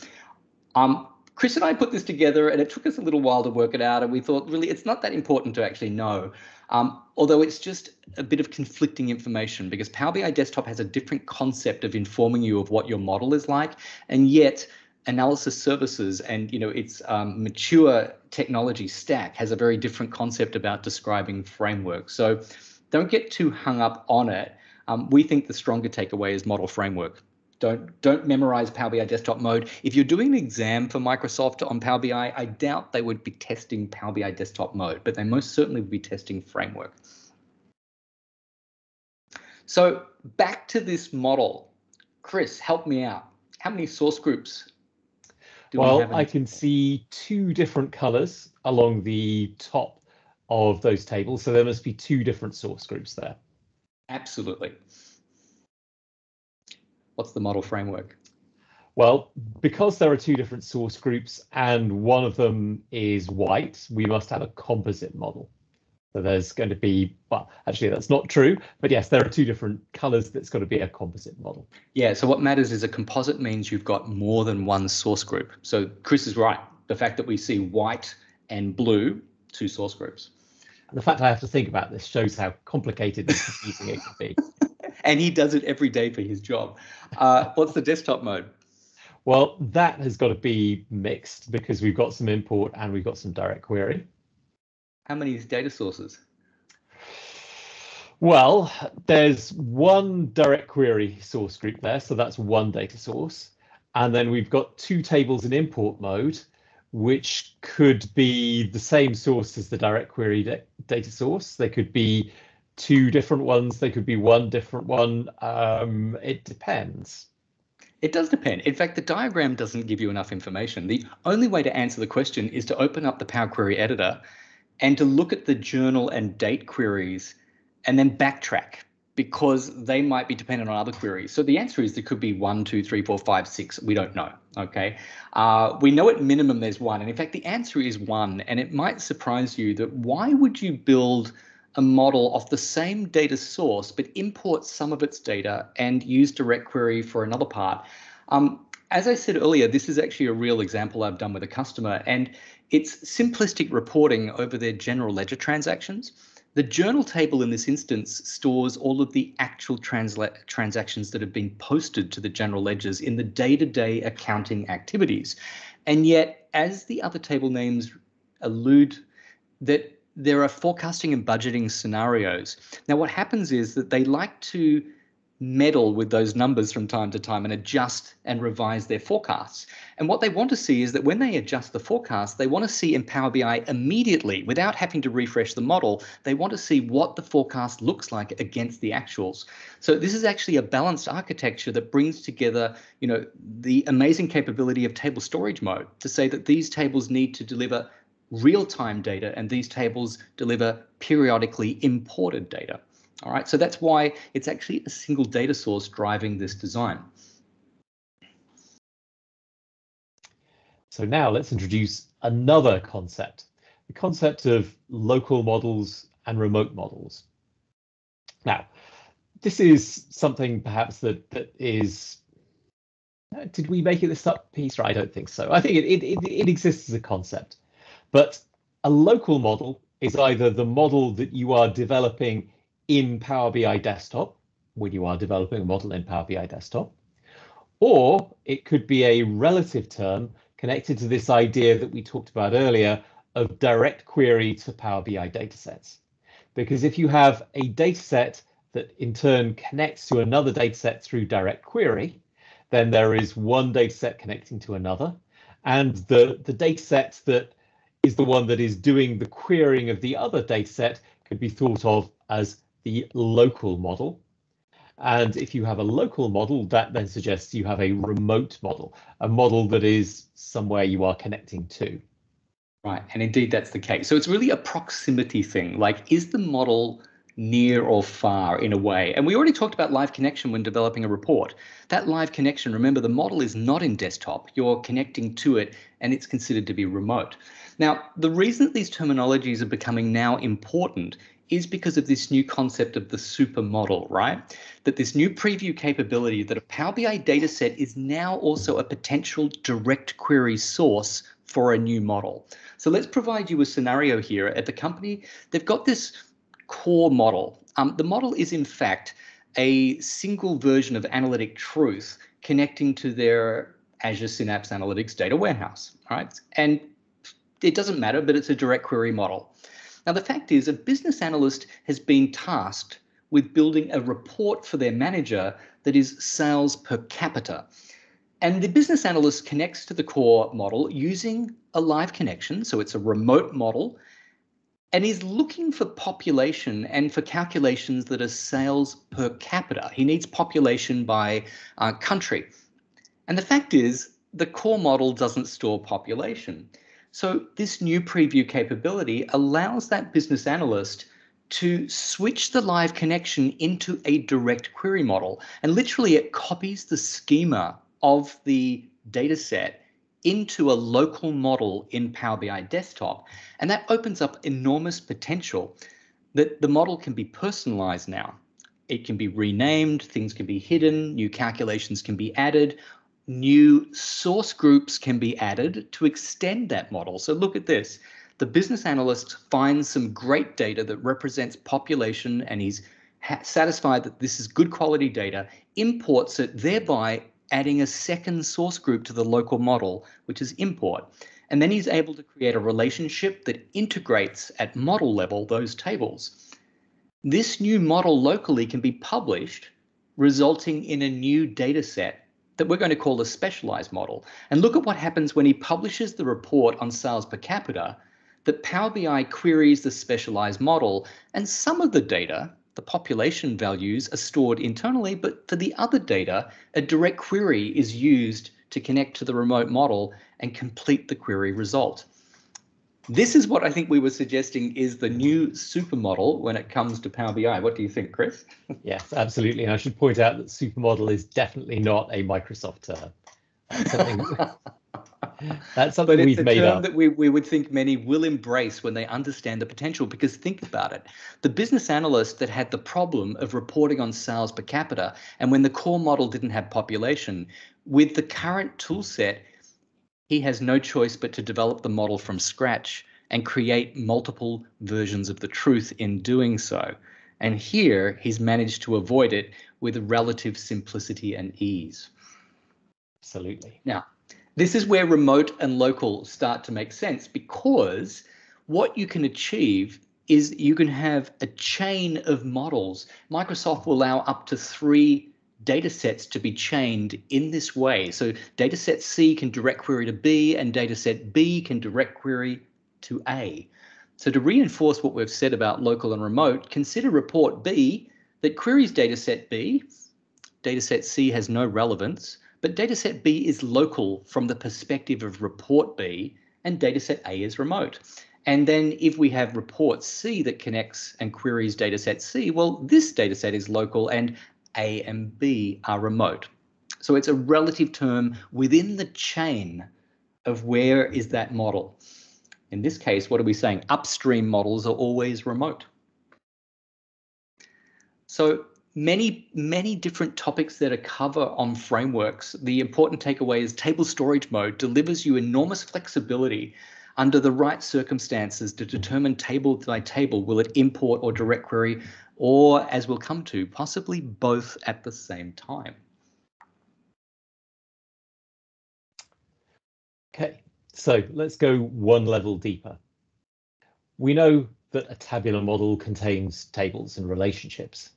um, Chris and I put this together, and it took us a little while to work it out. And we thought, really, it's not that important to actually know. Um, although it's just a bit of conflicting information because Power BI Desktop has a different concept of informing you of what your model is like, and yet analysis services and you know its um, mature technology stack has a very different concept about describing frameworks. So don't get too hung up on it. Um, we think the stronger takeaway is model framework. Don't don't memorize Power BI desktop mode. If you're doing an exam for Microsoft on Power BI, I doubt they would be testing Power BI desktop mode, but they most certainly would be testing framework. So back to this model. Chris, help me out. How many source groups well, I can see two different colors along the top of those tables. So there must be two different source groups there. Absolutely. What's the model framework? Well, because there are two different source groups and one of them is white, we must have a composite model. So there's going to be, well, actually that's not true, but yes, there are two different colors that's got to be a composite model. Yeah, so what matters is a composite means you've got more than one source group. So Chris is right. The fact that we see white and blue, two source groups. And the fact I have to think about this shows how complicated and confusing it can be. And he does it every day for his job. Uh, what's the desktop mode? Well, that has got to be mixed because we've got some import and we've got some direct query. How many data sources? Well, there's one direct query source group there, so that's one data source. And then we've got two tables in import mode, which could be the same source as the direct query data source. They could be two different ones. They could be one different one. Um, it depends. It does depend. In fact, the diagram doesn't give you enough information. The only way to answer the question is to open up the Power Query editor and to look at the journal and date queries and then backtrack because they might be dependent on other queries. So the answer is there could be one, two, three, four, five, six. We don't know. Okay. Uh, we know at minimum there's one. And in fact, the answer is one. And it might surprise you that why would you build a model of the same data source, but import some of its data and use direct query for another part? Um, as I said earlier, this is actually a real example I've done with a customer. And it's simplistic reporting over their general ledger transactions. The journal table in this instance stores all of the actual transactions that have been posted to the general ledgers in the day-to-day -day accounting activities. And yet, as the other table names allude, that there are forecasting and budgeting scenarios. Now, what happens is that they like to meddle with those numbers from time to time and adjust and revise their forecasts. And what they want to see is that when they adjust the forecast, they want to see in Power BI immediately without having to refresh the model. They want to see what the forecast looks like against the actuals. So this is actually a balanced architecture that brings together, you know, the amazing capability of table storage mode to say that these tables need to deliver real-time data and these tables deliver periodically imported data. All right, so that's why it's actually a single data source driving this design. So now let's introduce another concept, the concept of local models and remote models. Now, this is something perhaps that that is did we make it this up piece? I don't think so. I think it, it, it, it exists as a concept, but a local model is either the model that you are developing in Power BI Desktop when you are developing a model in Power BI Desktop, or it could be a relative term connected to this idea that we talked about earlier of direct query to Power BI datasets. Because if you have a dataset that in turn connects to another dataset through direct query, then there is one dataset connecting to another. And the, the dataset that is the one that is doing the querying of the other dataset could be thought of as the local model. And if you have a local model, that then suggests you have a remote model, a model that is somewhere you are connecting to. Right, and indeed that's the case. So it's really a proximity thing. Like, is the model near or far in a way? And we already talked about live connection when developing a report. That live connection, remember, the model is not in desktop. You're connecting to it, and it's considered to be remote. Now, the reason that these terminologies are becoming now important is because of this new concept of the super model, right? That this new preview capability that a Power BI dataset is now also a potential direct query source for a new model. So let's provide you a scenario here at the company. They've got this core model. Um, the model is in fact a single version of analytic truth connecting to their Azure Synapse Analytics data warehouse, right? And it doesn't matter, but it's a direct query model. Now, the fact is, a business analyst has been tasked with building a report for their manager that is sales per capita. And the business analyst connects to the core model using a live connection. So it's a remote model and he's looking for population and for calculations that are sales per capita. He needs population by uh, country. And the fact is, the core model doesn't store population. So this new preview capability allows that business analyst to switch the live connection into a direct query model. And literally it copies the schema of the data set into a local model in Power BI Desktop. And that opens up enormous potential that the model can be personalized now. It can be renamed, things can be hidden, new calculations can be added, new source groups can be added to extend that model. So look at this. The business analyst finds some great data that represents population and he's satisfied that this is good quality data, imports it, thereby adding a second source group to the local model, which is import. And then he's able to create a relationship that integrates at model level those tables. This new model locally can be published, resulting in a new data set that we're going to call a specialized model. And look at what happens when he publishes the report on sales per capita that Power BI queries the specialized model and some of the data the population values are stored internally, but for the other data, a direct query is used to connect to the remote model and complete the query result. This is what I think we were suggesting is the new supermodel when it comes to Power BI. What do you think, Chris? yes, absolutely. And I should point out that supermodel is definitely not a Microsoft term. Something That's something but we've it's a made term up. that we, we would think many will embrace when they understand the potential. Because think about it. The business analyst that had the problem of reporting on sales per capita, and when the core model didn't have population, with the current tool set, he has no choice but to develop the model from scratch and create multiple versions of the truth in doing so. And here he's managed to avoid it with relative simplicity and ease. Absolutely. Now, this is where remote and local start to make sense because what you can achieve is you can have a chain of models. Microsoft will allow up to three data sets to be chained in this way. So dataset C can direct query to B and dataset B can direct query to A. So to reinforce what we've said about local and remote, consider report B that queries dataset B. Dataset C has no relevance. But dataset B is local from the perspective of report B and dataset A is remote. And then if we have report C that connects and queries dataset C, well, this dataset is local and A and B are remote. So it's a relative term within the chain of where is that model. In this case, what are we saying? Upstream models are always remote. So many, many different topics that are cover on frameworks. The important takeaway is table storage mode delivers you enormous flexibility under the right circumstances to determine table by table, will it import or direct query, or as we'll come to, possibly both at the same time. Okay, so let's go one level deeper. We know that a tabular model contains tables and relationships.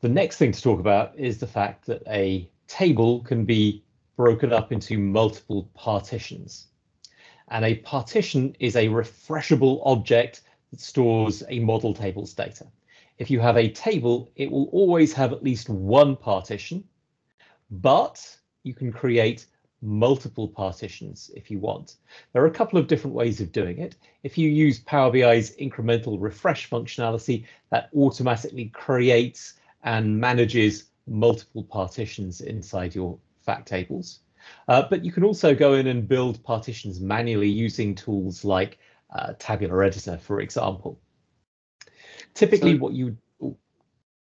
The next thing to talk about is the fact that a table can be broken up into multiple partitions. And a partition is a refreshable object that stores a model table's data. If you have a table, it will always have at least one partition, but you can create multiple partitions if you want. There are a couple of different ways of doing it. If you use Power BI's incremental refresh functionality, that automatically creates and manages multiple partitions inside your fact tables. Uh, but you can also go in and build partitions manually using tools like uh, Tabular Editor, for example. typically so, what you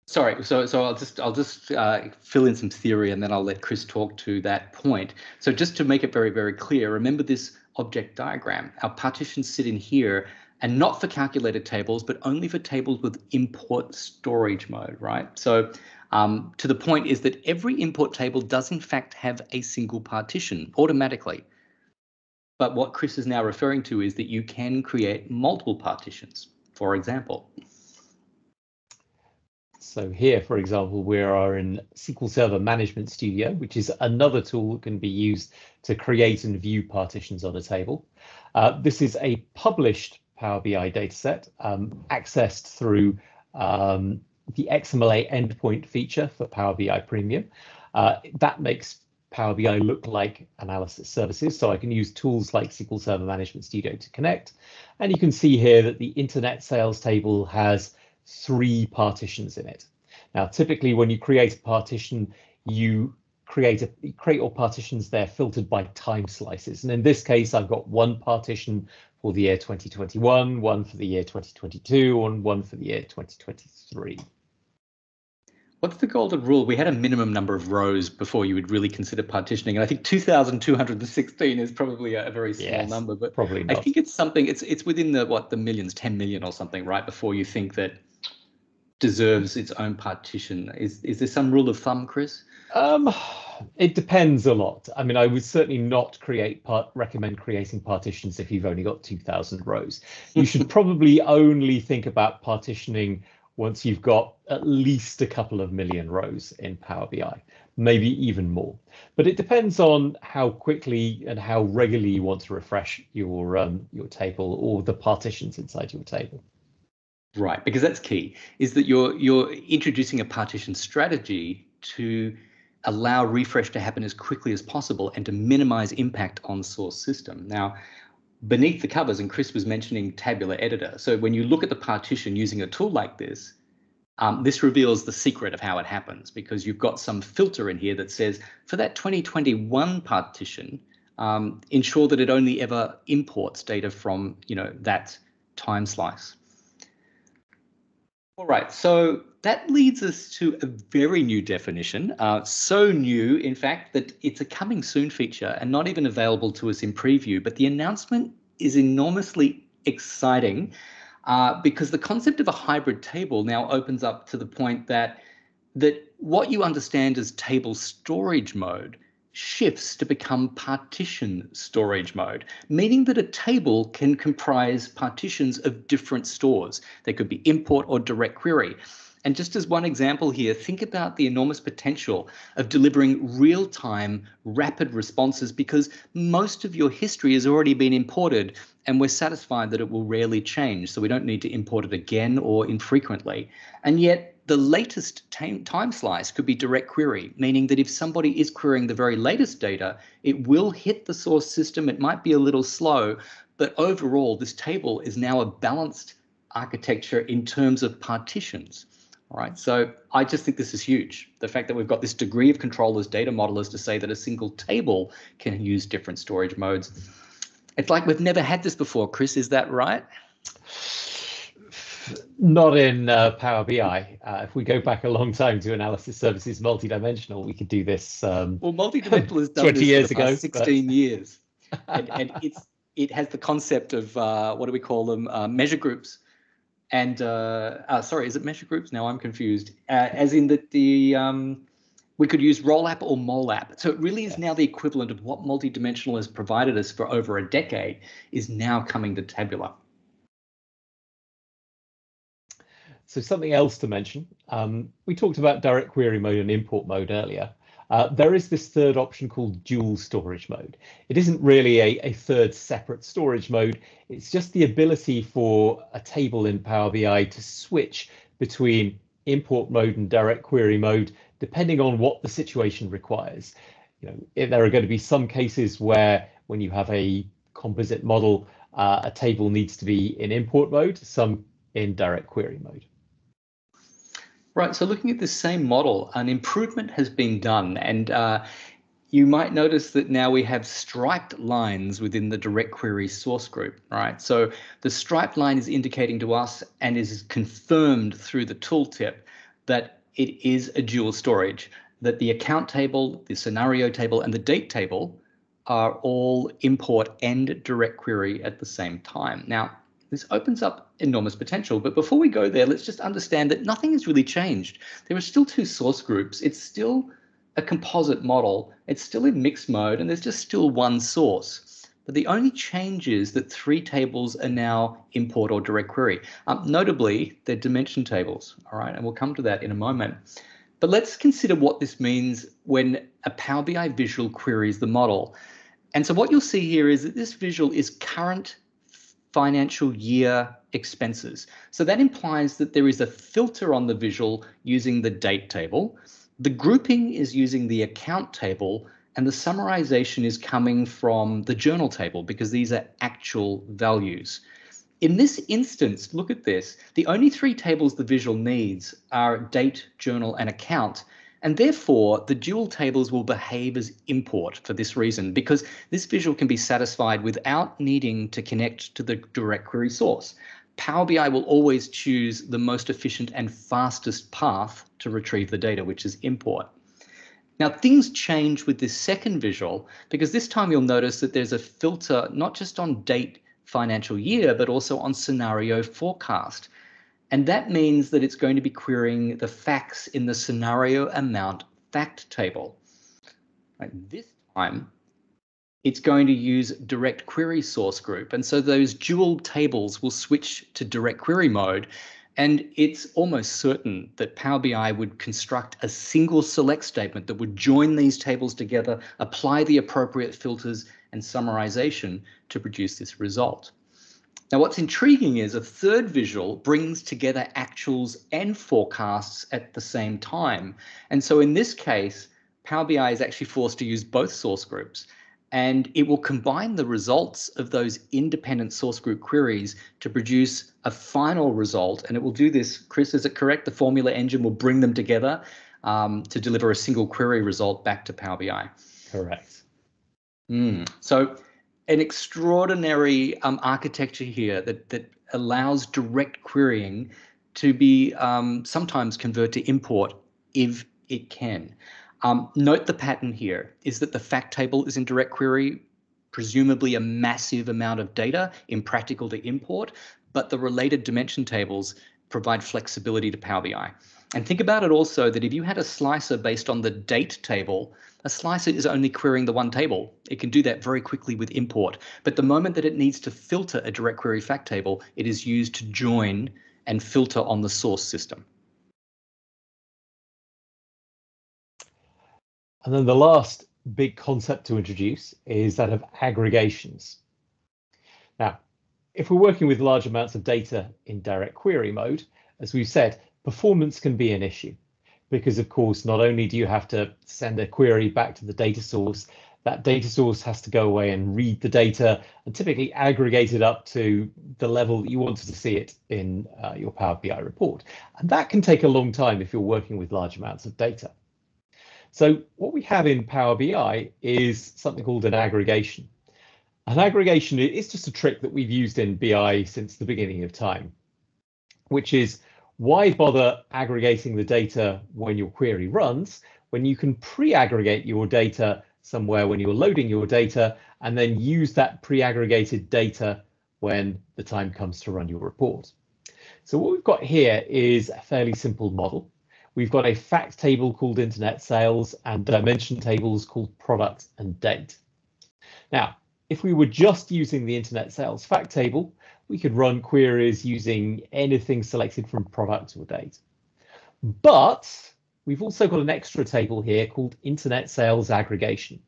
Sorry, so so I'll just I'll just uh, fill in some theory and then I'll let Chris talk to that point. So just to make it very very clear, remember this object diagram. Our partitions sit in here and not for calculated tables, but only for tables with import storage mode, right? So um, to the point is that every import table does in fact have a single partition automatically. But what Chris is now referring to is that you can create multiple partitions, for example. So here, for example, we are in SQL Server Management Studio, which is another tool that can be used to create and view partitions on a table. Uh, this is a published Power BI dataset um, accessed through um, the XMLA endpoint feature for Power BI Premium. Uh, that makes Power BI look like analysis services. So I can use tools like SQL Server Management Studio to connect. And you can see here that the internet sales table has three partitions in it. Now, typically when you create a partition, you create a create all partitions there filtered by time slices. And in this case, I've got one partition for the year 2021, one for the year 2022, and one for the year 2023. What's the golden rule? We had a minimum number of rows before you would really consider partitioning, and I think 2,216 is probably a, very small yes, number. But probably not. I think it's something. It's it's within the what the millions, 10 million or something, right? Before you think that deserves its own partition. Is is there some rule of thumb, Chris? Um, it depends a lot. I mean, I would certainly not create part recommend creating partitions if you've only got 2,000 rows. You should probably only think about partitioning once you've got at least a couple of million rows in Power BI, maybe even more. But it depends on how quickly and how regularly you want to refresh your um, your table or the partitions inside your table. Right, because that's key. Is that you're you're introducing a partition strategy to allow refresh to happen as quickly as possible and to minimize impact on source system. Now, beneath the covers, and Chris was mentioning Tabular Editor. So when you look at the partition using a tool like this, um, this reveals the secret of how it happens because you've got some filter in here that says for that 2021 partition, um, ensure that it only ever imports data from you know that time slice. All right, so that leads us to a very new definition. Uh, so new, in fact, that it's a coming soon feature and not even available to us in preview. But the announcement is enormously exciting uh, because the concept of a hybrid table now opens up to the point that that what you understand as table storage mode shifts to become partition storage mode, meaning that a table can comprise partitions of different stores. They could be import or direct query. And just as one example here, think about the enormous potential of delivering real time, rapid responses because most of your history has already been imported and we're satisfied that it will rarely change. So we don't need to import it again or infrequently. And yet, the latest time, slice could be direct query, meaning that if somebody is querying the very latest data, it will hit the source system. It might be a little slow, but overall, this table is now a balanced architecture in terms of partitions. All right, so I just think this is huge. The fact that we've got this degree of control as data modelers to say that a single table can use different storage modes. It's like we've never had this before, Chris, is that right? Not in uh, Power BI. Uh, if we go back a long time to analysis services multidimensional, we could do this. Um, well, multidimensional has done 20 this years ago, 16 but... years, and, and, it's it has the concept of uh, what do we call them? Uh, measure groups, and uh, uh, sorry, is it measure groups? Now I'm confused. as in that the um, we could use ROLAP or MOLAP. So it really is now the equivalent of what multidimensional has provided us for over a decade is now coming to tabular. So something else to mention, um, we talked about direct query mode and import mode earlier. Uh, there is this third option called dual storage mode. It isn't really a, a third separate storage mode. It's just the ability for a table in Power BI to switch between import mode and direct query mode, depending on what the situation requires. You know, there are going to be some cases where when you have a composite model, uh, a table needs to be in import mode, some in direct query mode. Right. So looking at the same model, an improvement has been done, and uh, you might notice that now we have striped lines within the direct query source group, right? So the striped line is indicating to us and is confirmed through the tooltip that it is a dual storage, that the account table, the scenario table, and the date table are all import and direct query at the same time. Now, this opens up enormous potential. But before we go there, let's just understand that nothing has really changed. There are still two source groups. It's still a composite model. It's still in mixed mode, and there's just still one source. But the only change is that three tables are now import or direct query. Um, notably, they're dimension tables, all right? And we'll come to that in a moment. But let's consider what this means when a Power BI visual queries the model. And so what you'll see here is that this visual is current financial year expenses. So that implies that there is a filter on the visual using the date table. The grouping is using the account table and the summarization is coming from the journal table because these are actual values. In this instance, look at this. The only three tables the visual needs are date, journal, and account. And therefore, the dual tables will behave as import for this reason, because this visual can be satisfied without needing to connect to the direct query source. Power BI will always choose the most efficient and fastest path to retrieve the data, which is import. Now things change with this second visual because this time you'll notice that there's a filter not just on date financial year, but also on scenario forecast. And that means that it's going to be querying the facts in the scenario amount fact table. Right, this time, it's going to use direct query source group. And so those dual tables will switch to direct query mode. And it's almost certain that Power BI would construct a single select statement that would join these tables together, apply the appropriate filters and summarization to produce this result. Now, what's intriguing is a third visual brings together actuals and forecasts at the same time. And so in this case, Power BI is actually forced to use both source groups and it will combine the results of those independent source group queries to produce a final result. And it will do this, Chris, is it correct? The formula engine will bring them together um, to deliver a single query result back to Power BI. Correct. Mm. So an extraordinary um, architecture here that, that allows direct querying to be um, sometimes convert to import if it can. Um, note the pattern here is that the fact table is in direct query, presumably a massive amount of data, impractical to import, but the related dimension tables provide flexibility to Power BI. And think about it also that if you had a slicer based on the date table, a slicer is only querying the one table. It can do that very quickly with import. But the moment that it needs to filter a direct query fact table, it is used to join and filter on the source system. And then the last big concept to introduce is that of aggregations. Now, if we're working with large amounts of data in direct query mode, as we've said, performance can be an issue because of course, not only do you have to send a query back to the data source, that data source has to go away and read the data and typically aggregate it up to the level that you wanted to see it in uh, your Power BI report. And that can take a long time if you're working with large amounts of data. So what we have in Power BI is something called an aggregation. An aggregation is just a trick that we've used in BI since the beginning of time, which is why bother aggregating the data when your query runs when you can pre-aggregate your data somewhere when you're loading your data and then use that pre-aggregated data when the time comes to run your report. So what we've got here is a fairly simple model. We've got a fact table called internet sales and dimension tables called product and date. Now, if we were just using the internet sales fact table, we could run queries using anything selected from product or date. But we've also got an extra table here called internet sales aggregation.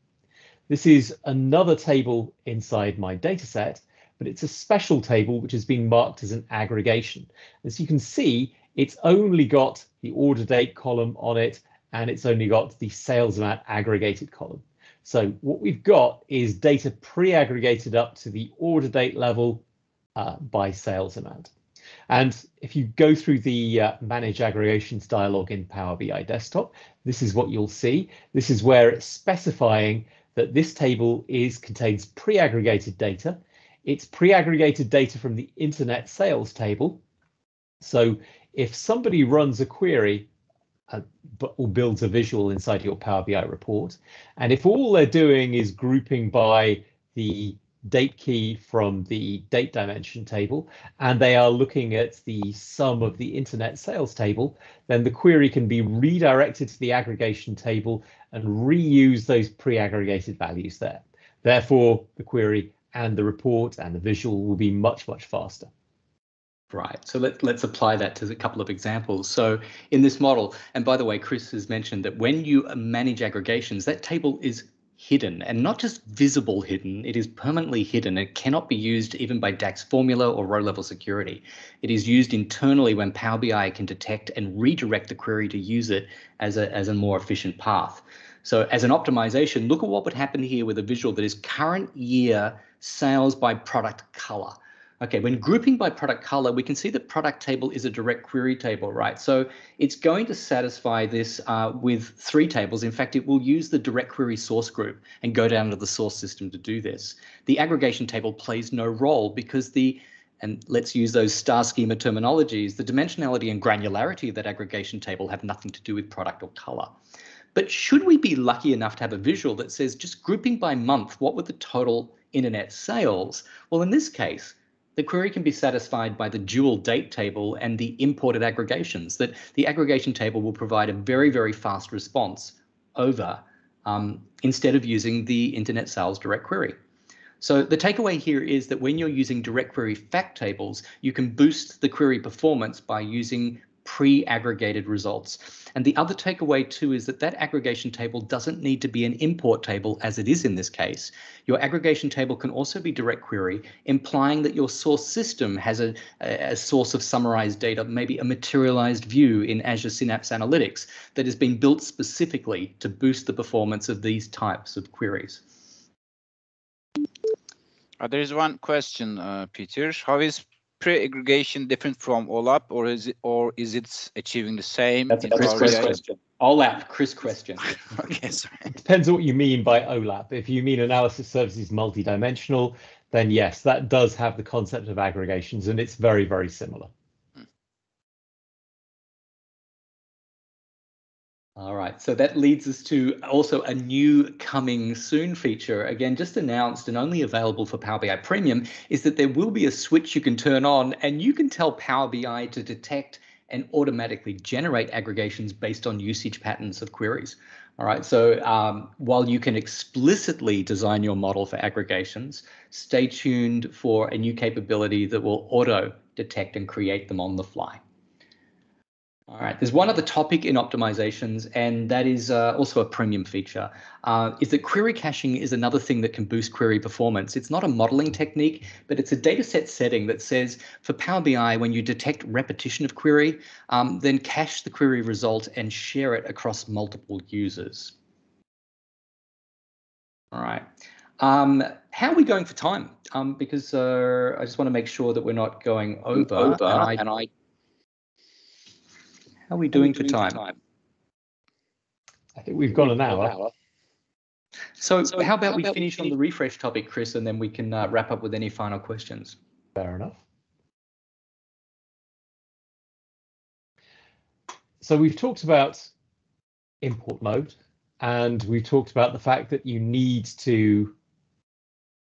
This is another table inside my dataset, but it's a special table which has been marked as an aggregation. As you can see, it's only got the order date column on it, and it's only got the sales amount aggregated column. So what we've got is data pre-aggregated up to the order date level uh, by sales amount. And if you go through the uh, Manage Aggregations dialog in Power BI Desktop, this is what you'll see. This is where it's specifying that this table is contains pre-aggregated data. It's pre-aggregated data from the internet sales table. So if somebody runs a query uh, or builds a visual inside your Power BI report, and if all they're doing is grouping by the date key from the date dimension table, and they are looking at the sum of the internet sales table, then the query can be redirected to the aggregation table and reuse those pre-aggregated values there. Therefore, the query and the report and the visual will be much, much faster. Right, so let, let's apply that to a couple of examples. So in this model, and by the way, Chris has mentioned that when you manage aggregations, that table is hidden and not just visible hidden, it is permanently hidden. It cannot be used even by DAX formula or row level security. It is used internally when Power BI can detect and redirect the query to use it as a, as a more efficient path. So as an optimization, look at what would happen here with a visual that is current year sales by product color. Okay, when grouping by product color, we can see that product table is a direct query table, right? So it's going to satisfy this uh, with three tables. In fact, it will use the direct query source group and go down to the source system to do this. The aggregation table plays no role because the and let's use those star schema terminologies, the dimensionality and granularity of that aggregation table have nothing to do with product or color. But should we be lucky enough to have a visual that says just grouping by month, what were the total internet sales? Well, in this case, the query can be satisfied by the dual date table and the imported aggregations, that the aggregation table will provide a very, very fast response over um, instead of using the internet sales direct query. So the takeaway here is that when you're using direct query fact tables, you can boost the query performance by using pre-aggregated results. And the other takeaway too is that that aggregation table doesn't need to be an import table as it is in this case. Your aggregation table can also be direct query, implying that your source system has a, a source of summarized data, maybe a materialized view in Azure Synapse Analytics that has been built specifically to boost the performance of these types of queries. Uh, there is one question, uh, Peter. How is pre-aggregation different from OLAP, or is it or is it achieving the same? That's a Chris, Chris question. OLAP, Chris question. okay, sorry. It depends on what you mean by OLAP. If you mean analysis services multidimensional, then yes, that does have the concept of aggregations, and it's very, very similar. All right, so that leads us to also a new coming soon feature. Again, just announced and only available for Power BI Premium is that there will be a switch you can turn on and you can tell Power BI to detect and automatically generate aggregations based on usage patterns of queries. All right, so um, while you can explicitly design your model for aggregations, stay tuned for a new capability that will auto detect and create them on the fly. All right, there's one other topic in optimizations, and that is uh, also a premium feature, uh, is that query caching is another thing that can boost query performance. It's not a modeling technique, but it's a dataset setting that says for Power BI, when you detect repetition of query, um, then cache the query result and share it across multiple users. All right. Um, how are we going for time? Um, because uh, I just want to make sure that we're not going over. over and I, and I how are we doing, are we doing for, time? for, time? I think we've got an hour. So, so how about how we about finish we on the refresh topic, Chris, and then we can uh, wrap up with any final questions? Fair enough. So we've talked about import mode, and we've talked about the fact that you need to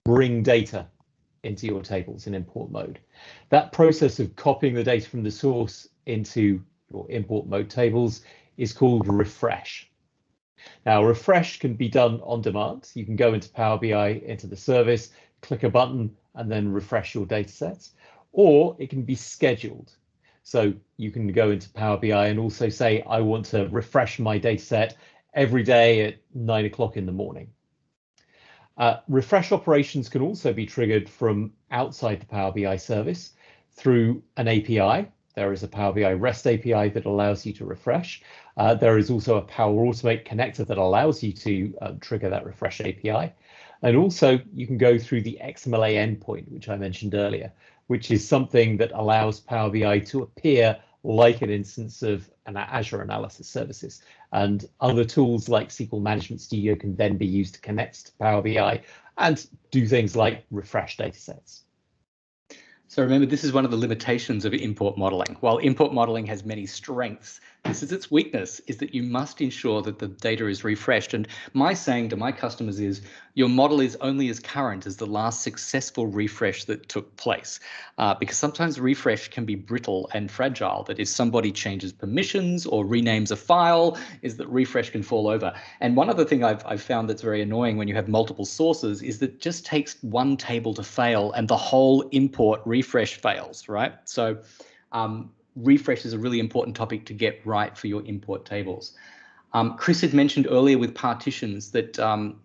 bring data into your tables in import mode. That process of copying the data from the source into or import mode tables is called refresh. Now, refresh can be done on demand. You can go into Power BI, into the service, click a button, and then refresh your data sets. Or it can be scheduled. So you can go into Power BI and also say, I want to refresh my data set every day at nine o'clock in the morning. Uh, refresh operations can also be triggered from outside the Power BI service through an API. There is a Power BI REST API that allows you to refresh. Uh, there is also a Power Automate connector that allows you to uh, trigger that refresh API. And also you can go through the XMLA endpoint, which I mentioned earlier, which is something that allows Power BI to appear like an instance of an Azure Analysis Services. And other tools like SQL Management Studio can then be used to connect to Power BI and do things like refresh datasets. So remember, this is one of the limitations of import modeling. While import modeling has many strengths, this is its weakness, is that you must ensure that the data is refreshed. And my saying to my customers is, your model is only as current as the last successful refresh that took place. Uh, because sometimes refresh can be brittle and fragile, that if somebody changes permissions or renames a file, is that refresh can fall over. And one other thing I've, I've found that's very annoying when you have multiple sources is that it just takes one table to fail and the whole import refresh fails, right? So um, refresh is a really important topic to get right for your import tables. Um, Chris had mentioned earlier with partitions that um,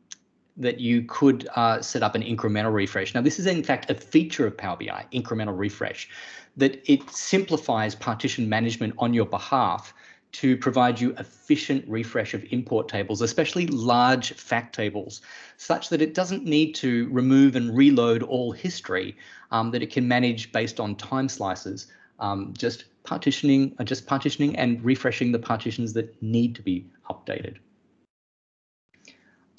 that you could uh, set up an incremental refresh. Now, this is in fact a feature of Power BI, incremental refresh, that it simplifies partition management on your behalf to provide you efficient refresh of import tables, especially large fact tables, such that it doesn't need to remove and reload all history, um, that it can manage based on time slices, um, just partitioning, uh, just partitioning and refreshing the partitions that need to be updated.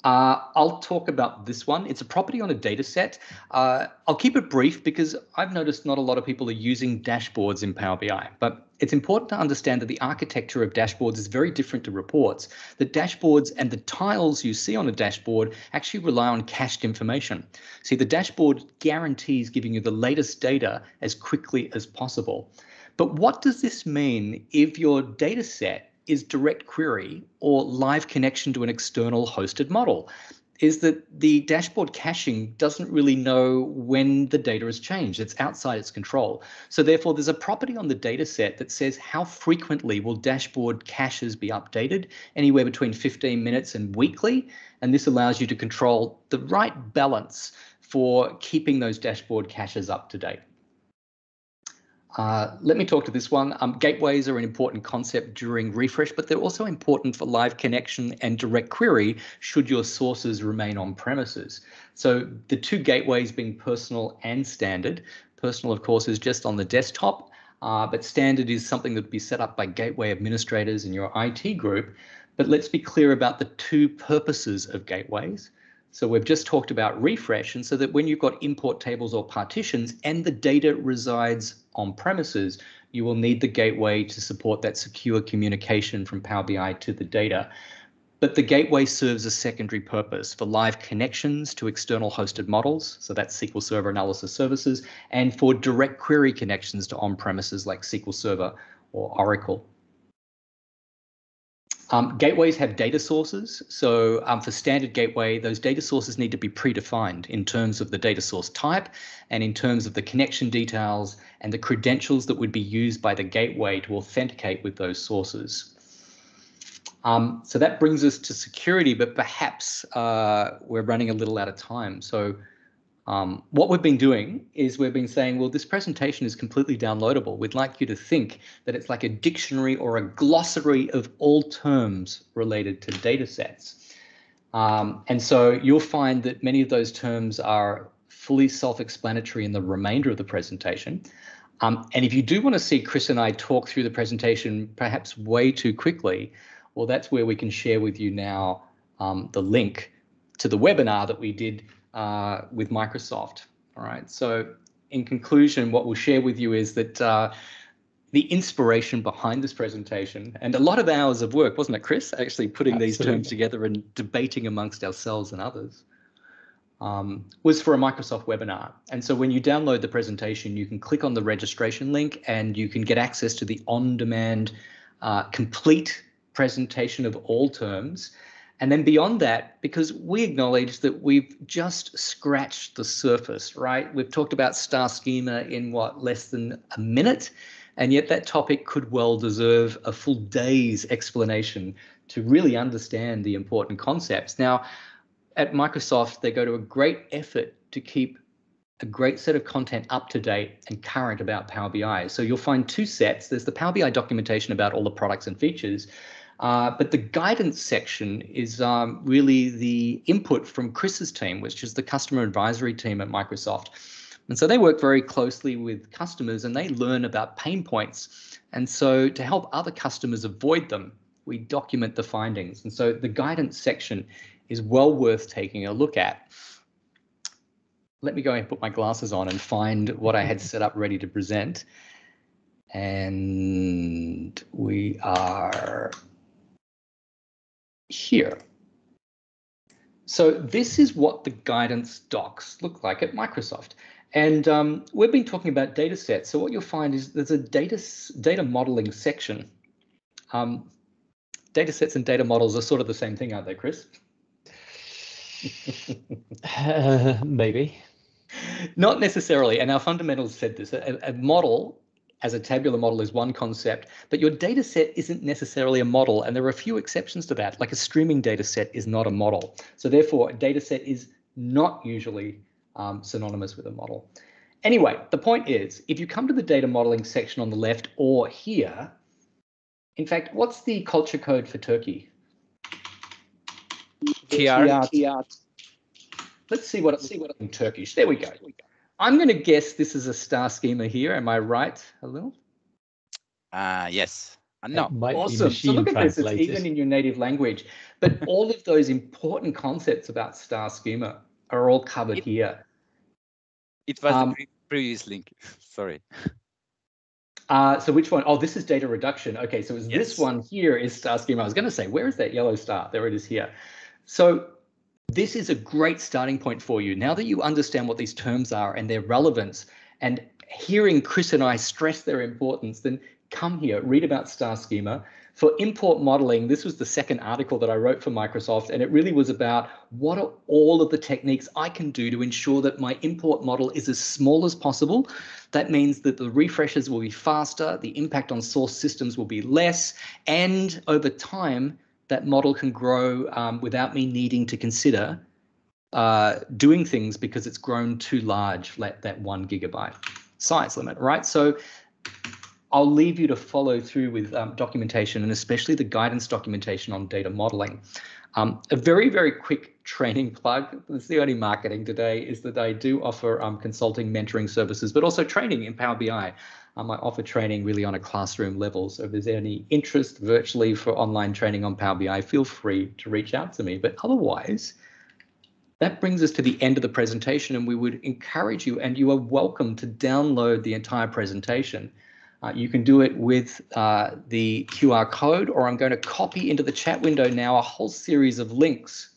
Uh, I'll talk about this one. It's a property on a data set. Uh, I'll keep it brief because I've noticed not a lot of people are using dashboards in Power BI, but it's important to understand that the architecture of dashboards is very different to reports. The dashboards and the tiles you see on a dashboard actually rely on cached information. See, the dashboard guarantees giving you the latest data as quickly as possible. But what does this mean if your data set is direct query or live connection to an external hosted model? Is that the dashboard caching doesn't really know when the data has changed. It's outside its control. So therefore, there's a property on the data set that says how frequently will dashboard caches be updated, anywhere between 15 minutes and weekly. And this allows you to control the right balance for keeping those dashboard caches up to date. Uh, let me talk to this one. Um, gateways are an important concept during refresh, but they're also important for live connection and direct query should your sources remain on premises. So the two gateways being personal and standard. Personal, of course, is just on the desktop, uh, but standard is something that would be set up by gateway administrators in your IT group. But let's be clear about the two purposes of gateways. So we've just talked about refresh, and so that when you've got import tables or partitions and the data resides on premises, you will need the gateway to support that secure communication from Power BI to the data. But the gateway serves a secondary purpose for live connections to external hosted models, so that's SQL Server Analysis Services, and for direct query connections to on-premises like SQL Server or Oracle. Um, gateways have data sources. So um, for standard gateway, those data sources need to be predefined in terms of the data source type and in terms of the connection details and the credentials that would be used by the gateway to authenticate with those sources. Um, so that brings us to security, but perhaps uh, we're running a little out of time. So um, what we've been doing is we've been saying, well, this presentation is completely downloadable. We'd like you to think that it's like a dictionary or a glossary of all terms related to data sets. Um, and so you'll find that many of those terms are fully self-explanatory in the remainder of the presentation. Um, and if you do want to see Chris and I talk through the presentation perhaps way too quickly, well, that's where we can share with you now um, the link to the webinar that we did uh, with Microsoft. All right. So in conclusion, what we'll share with you is that uh, the inspiration behind this presentation and a lot of hours of work, wasn't it, Chris? Actually putting Absolutely. these terms together and debating amongst ourselves and others. Um, was for a Microsoft webinar. And so when you download the presentation, you can click on the registration link and you can get access to the on-demand uh, complete presentation of all terms and then beyond that, because we acknowledge that we've just scratched the surface, right? We've talked about star schema in what, less than a minute? And yet that topic could well deserve a full day's explanation to really understand the important concepts. Now, at Microsoft, they go to a great effort to keep a great set of content up to date and current about Power BI. So you'll find two sets. There's the Power BI documentation about all the products and features, uh, but the guidance section is um, really the input from Chris's team, which is the customer advisory team at Microsoft. And so they work very closely with customers and they learn about pain points. And so to help other customers avoid them, we document the findings. And so the guidance section is well worth taking a look at. Let me go and put my glasses on and find what I had set up ready to present. And we are here. So this is what the guidance docs look like at Microsoft. And um, we've been talking about data sets. So what you'll find is there's a data, data modeling section. Um, data sets and data models are sort of the same thing, aren't they, Chris? uh, maybe. Not necessarily. And our fundamentals said this. A, a model as a tabular model is one concept, but your data set isn't necessarily a model. And there are a few exceptions to that, like a streaming data set is not a model. So therefore, a data set is not usually um, synonymous with a model. Anyway, the point is, if you come to the data modeling section on the left or here, in fact, what's the culture code for Turkey? Kiart. Let's see what let's see what in Turkish. There we go. I'm going to guess this is a star schema here. Am I right, Halil? Uh, yes. Uh, no. Awesome. So look at this. It's even in your native language. But all of those important concepts about star schema are all covered it, here. It was um, the previous link. Sorry. Uh, so which one? Oh, this is data reduction. Okay, so yes. this one here is star schema. I was going to say, where is that yellow star? There it is here. So this is a great starting point for you. Now that you understand what these terms are and their relevance, and hearing Chris and I stress their importance, then come here, read about star schema. For import modeling, this was the second article that I wrote for Microsoft, and it really was about what are all of the techniques I can do to ensure that my import model is as small as possible. That means that the refreshes will be faster, the impact on source systems will be less, and over time, that model can grow um, without me needing to consider uh, doing things because it's grown too large, let that one gigabyte size limit, right? So I'll leave you to follow through with um, documentation and especially the guidance documentation on data modeling. Um, a very, very quick training plug. It's the only marketing today is that I do offer um, consulting, mentoring services, but also training in Power BI. Um, I offer training really on a classroom level. So if there's any interest virtually for online training on Power BI, feel free to reach out to me. But otherwise, that brings us to the end of the presentation and we would encourage you and you are welcome to download the entire presentation. Uh, you can do it with uh, the QR code, or I'm going to copy into the chat window now a whole series of links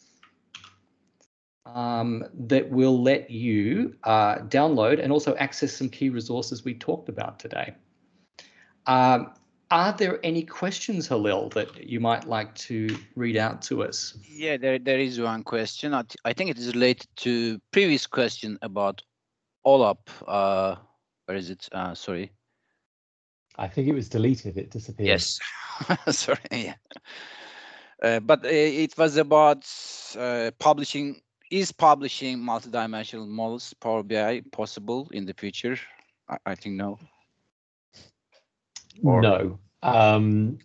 um, that will let you uh, download and also access some key resources we talked about today. Um, are there any questions, Halil, that you might like to read out to us? Yeah, there, there is one question. I, I think it is related to previous question about OLAP. Uh, where is it? Uh, sorry. I think it was deleted. It disappeared. Yes. Sorry. Yeah. Uh, but uh, it was about uh, publishing. Is publishing multidimensional models Power BI possible in the future? I, I think no. Or... No. Um,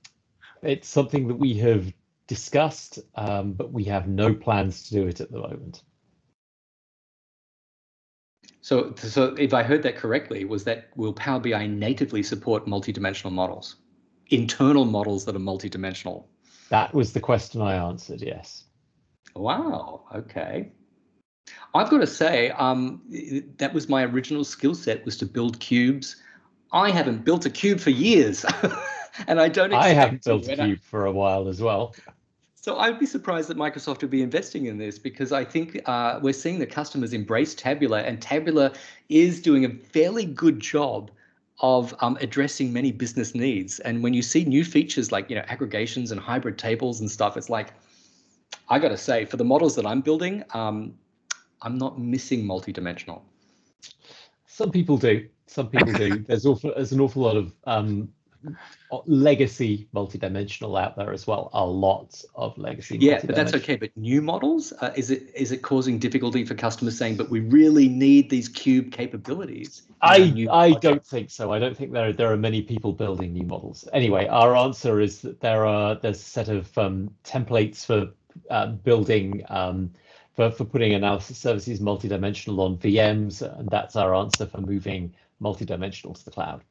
it's something that we have discussed, um, but we have no plans to do it at the moment. So, so if I heard that correctly, was that will Power BI natively support multidimensional models, internal models that are multidimensional? That was the question I answered. Yes. Wow. Okay. I've got to say, um, that was my original skill set was to build cubes. I haven't built a cube for years, and I don't. Expect I haven't built a cube I... for a while as well. So I'd be surprised that Microsoft would be investing in this because I think uh, we're seeing the customers embrace Tabular, and Tabular is doing a fairly good job of um, addressing many business needs. And when you see new features like you know aggregations and hybrid tables and stuff, it's like I got to say, for the models that I'm building, um, I'm not missing multidimensional. Some people do. Some people do. There's awful. There's an awful lot of um, legacy multidimensional out there as well. A lot of legacy. Yeah, but that's okay. But new models, uh, is it is it causing difficulty for customers saying, but we really need these cube capabilities? I I don't think so. I don't think there there are many people building new models. Anyway, our answer is that there are there's a set of um, templates for uh, building um, for, for putting analysis services multidimensional on VMs, and that's our answer for moving multidimensional to the cloud.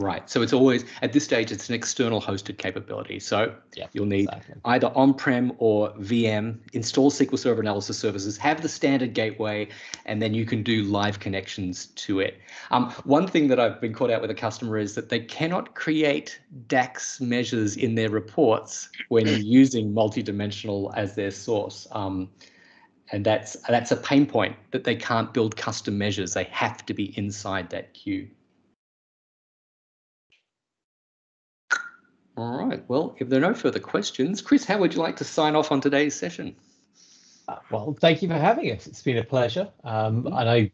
Right. So it's always at this stage it's an external hosted capability. So yeah, you'll need exactly. either on-prem or VM, install SQL Server analysis services, have the standard gateway, and then you can do live connections to it. Um, one thing that I've been caught out with a customer is that they cannot create DAX measures in their reports when using multidimensional as their source. Um, and that's that's a pain point that they can't build custom measures. They have to be inside that cube. All right. Well, if there are no further questions, Chris, how would you like to sign off on today's session? Uh, well, thank you for having us. It's been a pleasure. Um, mm-hmm. I know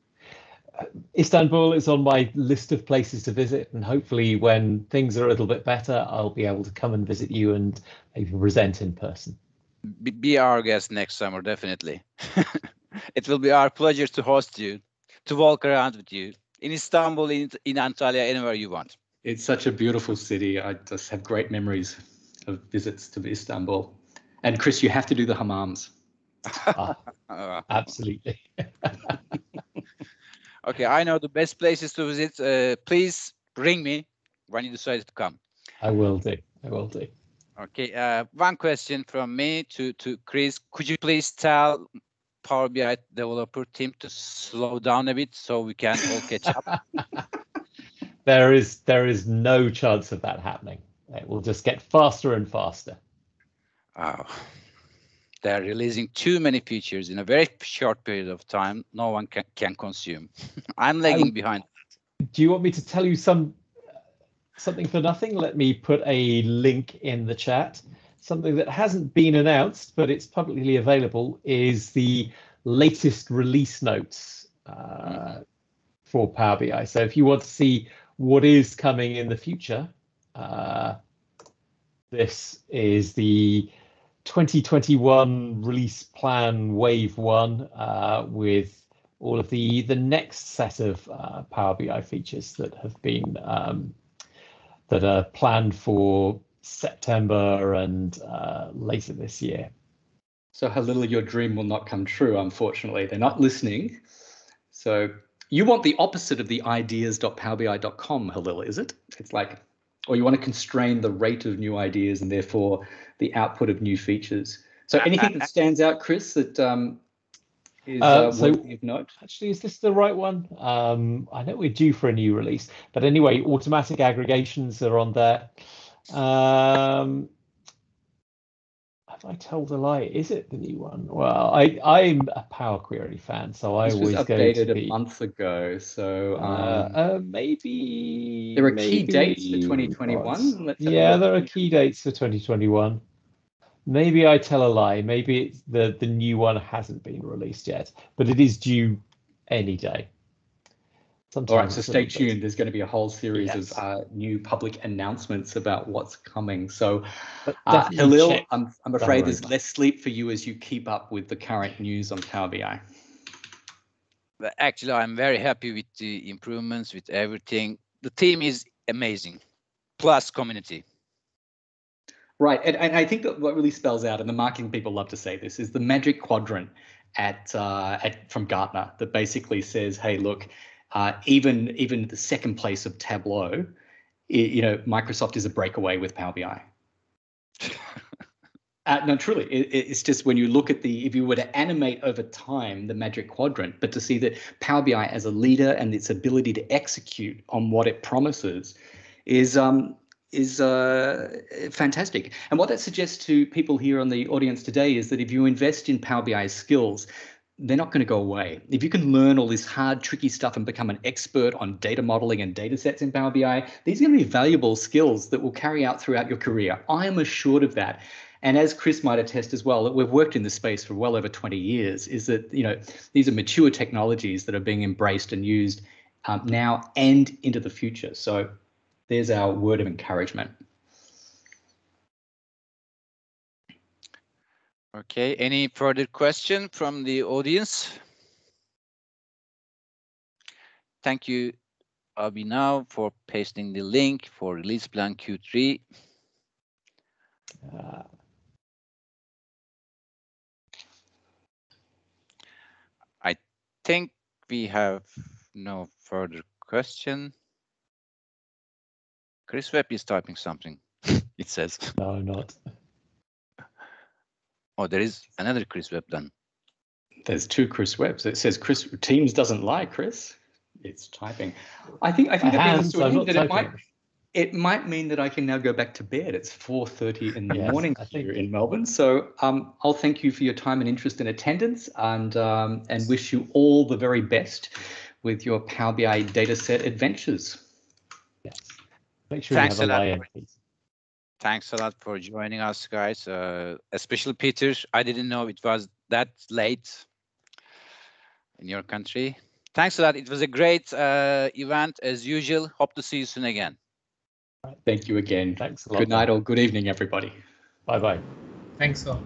uh, Istanbul is on my list of places to visit, and hopefully, when things are a little bit better, I'll be able to come and visit you and maybe present in person. Be, be our guest next summer, definitely. it will be our pleasure to host you, to walk around with you in Istanbul, in, in Antalya, anywhere you want. It's such a beautiful city. I just have great memories of visits to Istanbul. And Chris, you have to do the hammams. uh, absolutely. okay, I know the best places to visit. Uh, please bring me when you decide to come. I will do. I will do. Okay, uh, one question from me to, to Chris. Could you please tell Power BI developer team to slow down a bit so we can all catch up? there is there is no chance of that happening. It will just get faster and faster. Oh, they're releasing too many features in a very short period of time. No one can, can consume. I'm lagging um, behind. Do you want me to tell you some something for nothing? Let me put a link in the chat. Something that hasn't been announced, but it's publicly available, is the latest release notes uh, mm-hmm. for Power BI. So if you want to see what is coming in the future. Uh, this is the 2021 release plan wave one uh, with all of the the next set of uh, Power BI features that have been um, that are planned for September and uh, later this year. So, Halil your dream will not come true. Unfortunately, they're not listening. So you want the opposite of the ideas.powerbi.com, Halil, is it? It's like, or you want to constrain the rate of new ideas and therefore the output of new features. So anything that stands out, Chris, that um, is uh, uh, so you've note? Actually, is this the right one? Um, I know we're due for a new release, but anyway, automatic aggregations are on there. Um, have I told a lie? Is it the new one? Well, I I'm a Power Query fan, so I this always was updated a month ago. So uh, um, uh, maybe there are maybe, key dates for 2021. yeah, there are key dates for 2021. Maybe I tell a lie. Maybe the the new one hasn't been released yet, but it is due any day. Sometimes All right, so stay tuned. There's going to be a whole series yes. of uh, new public announcements about what's coming. So, uh, Halil, I'm, I'm afraid there's less sleep for you as you keep up with the current news on Power BI. Actually, I'm very happy with the improvements, with everything. The team is amazing, plus community. Right, and, and I think that what really spells out, and the marketing people love to say this, is the magic quadrant at, uh, at from Gartner that basically says, "Hey, look, uh, even even the second place of Tableau, it, you know, Microsoft is a breakaway with Power BI. uh, no, truly, it, it's just when you look at the if you were to animate over time the Magic Quadrant, but to see that Power BI as a leader and its ability to execute on what it promises is um, is uh, fantastic. And what that suggests to people here on the audience today is that if you invest in Power BI skills, they're not going to go away. If you can learn all this hard, tricky stuff and become an expert on data modeling and data sets in Power BI, these are going to be valuable skills that will carry out throughout your career. I am assured of that. And as Chris might attest as well, that we've worked in this space for well over 20 years, is that you know these are mature technologies that are being embraced and used um, now and into the future. So there's our word of encouragement. Okay, any further question from the audience? Thank you, Abhinav, for pasting the link for release plan Q3. Uh, think we have no further question. Chris Webb is typing something, it says. No, I'm not. Oh, there is another Chris Webb then. There's two Chris Webbs. It says Chris Teams doesn't lie, Chris. It's typing. I think I think that means Hands, I'm that it might it might mean that I can now go back to bed. It's 4:30 in the Yes, morning I think- here in Melbourne. So um, I'll thank you for your time and interest and attendance, and um, and wish you all the very best with your Power BI dataset adventures. Yes. Make sure Thanks you have a a lot. Lie-in, please. Thanks a lot for joining us, guys. Uh, especially Peter. I didn't know it was that late in your country. Thanks a lot. It was a great uh, event as usual. Hope to see you soon again. Thank you again. Thanks a lot. Good night or good evening, everybody. Bye bye. Thanks all.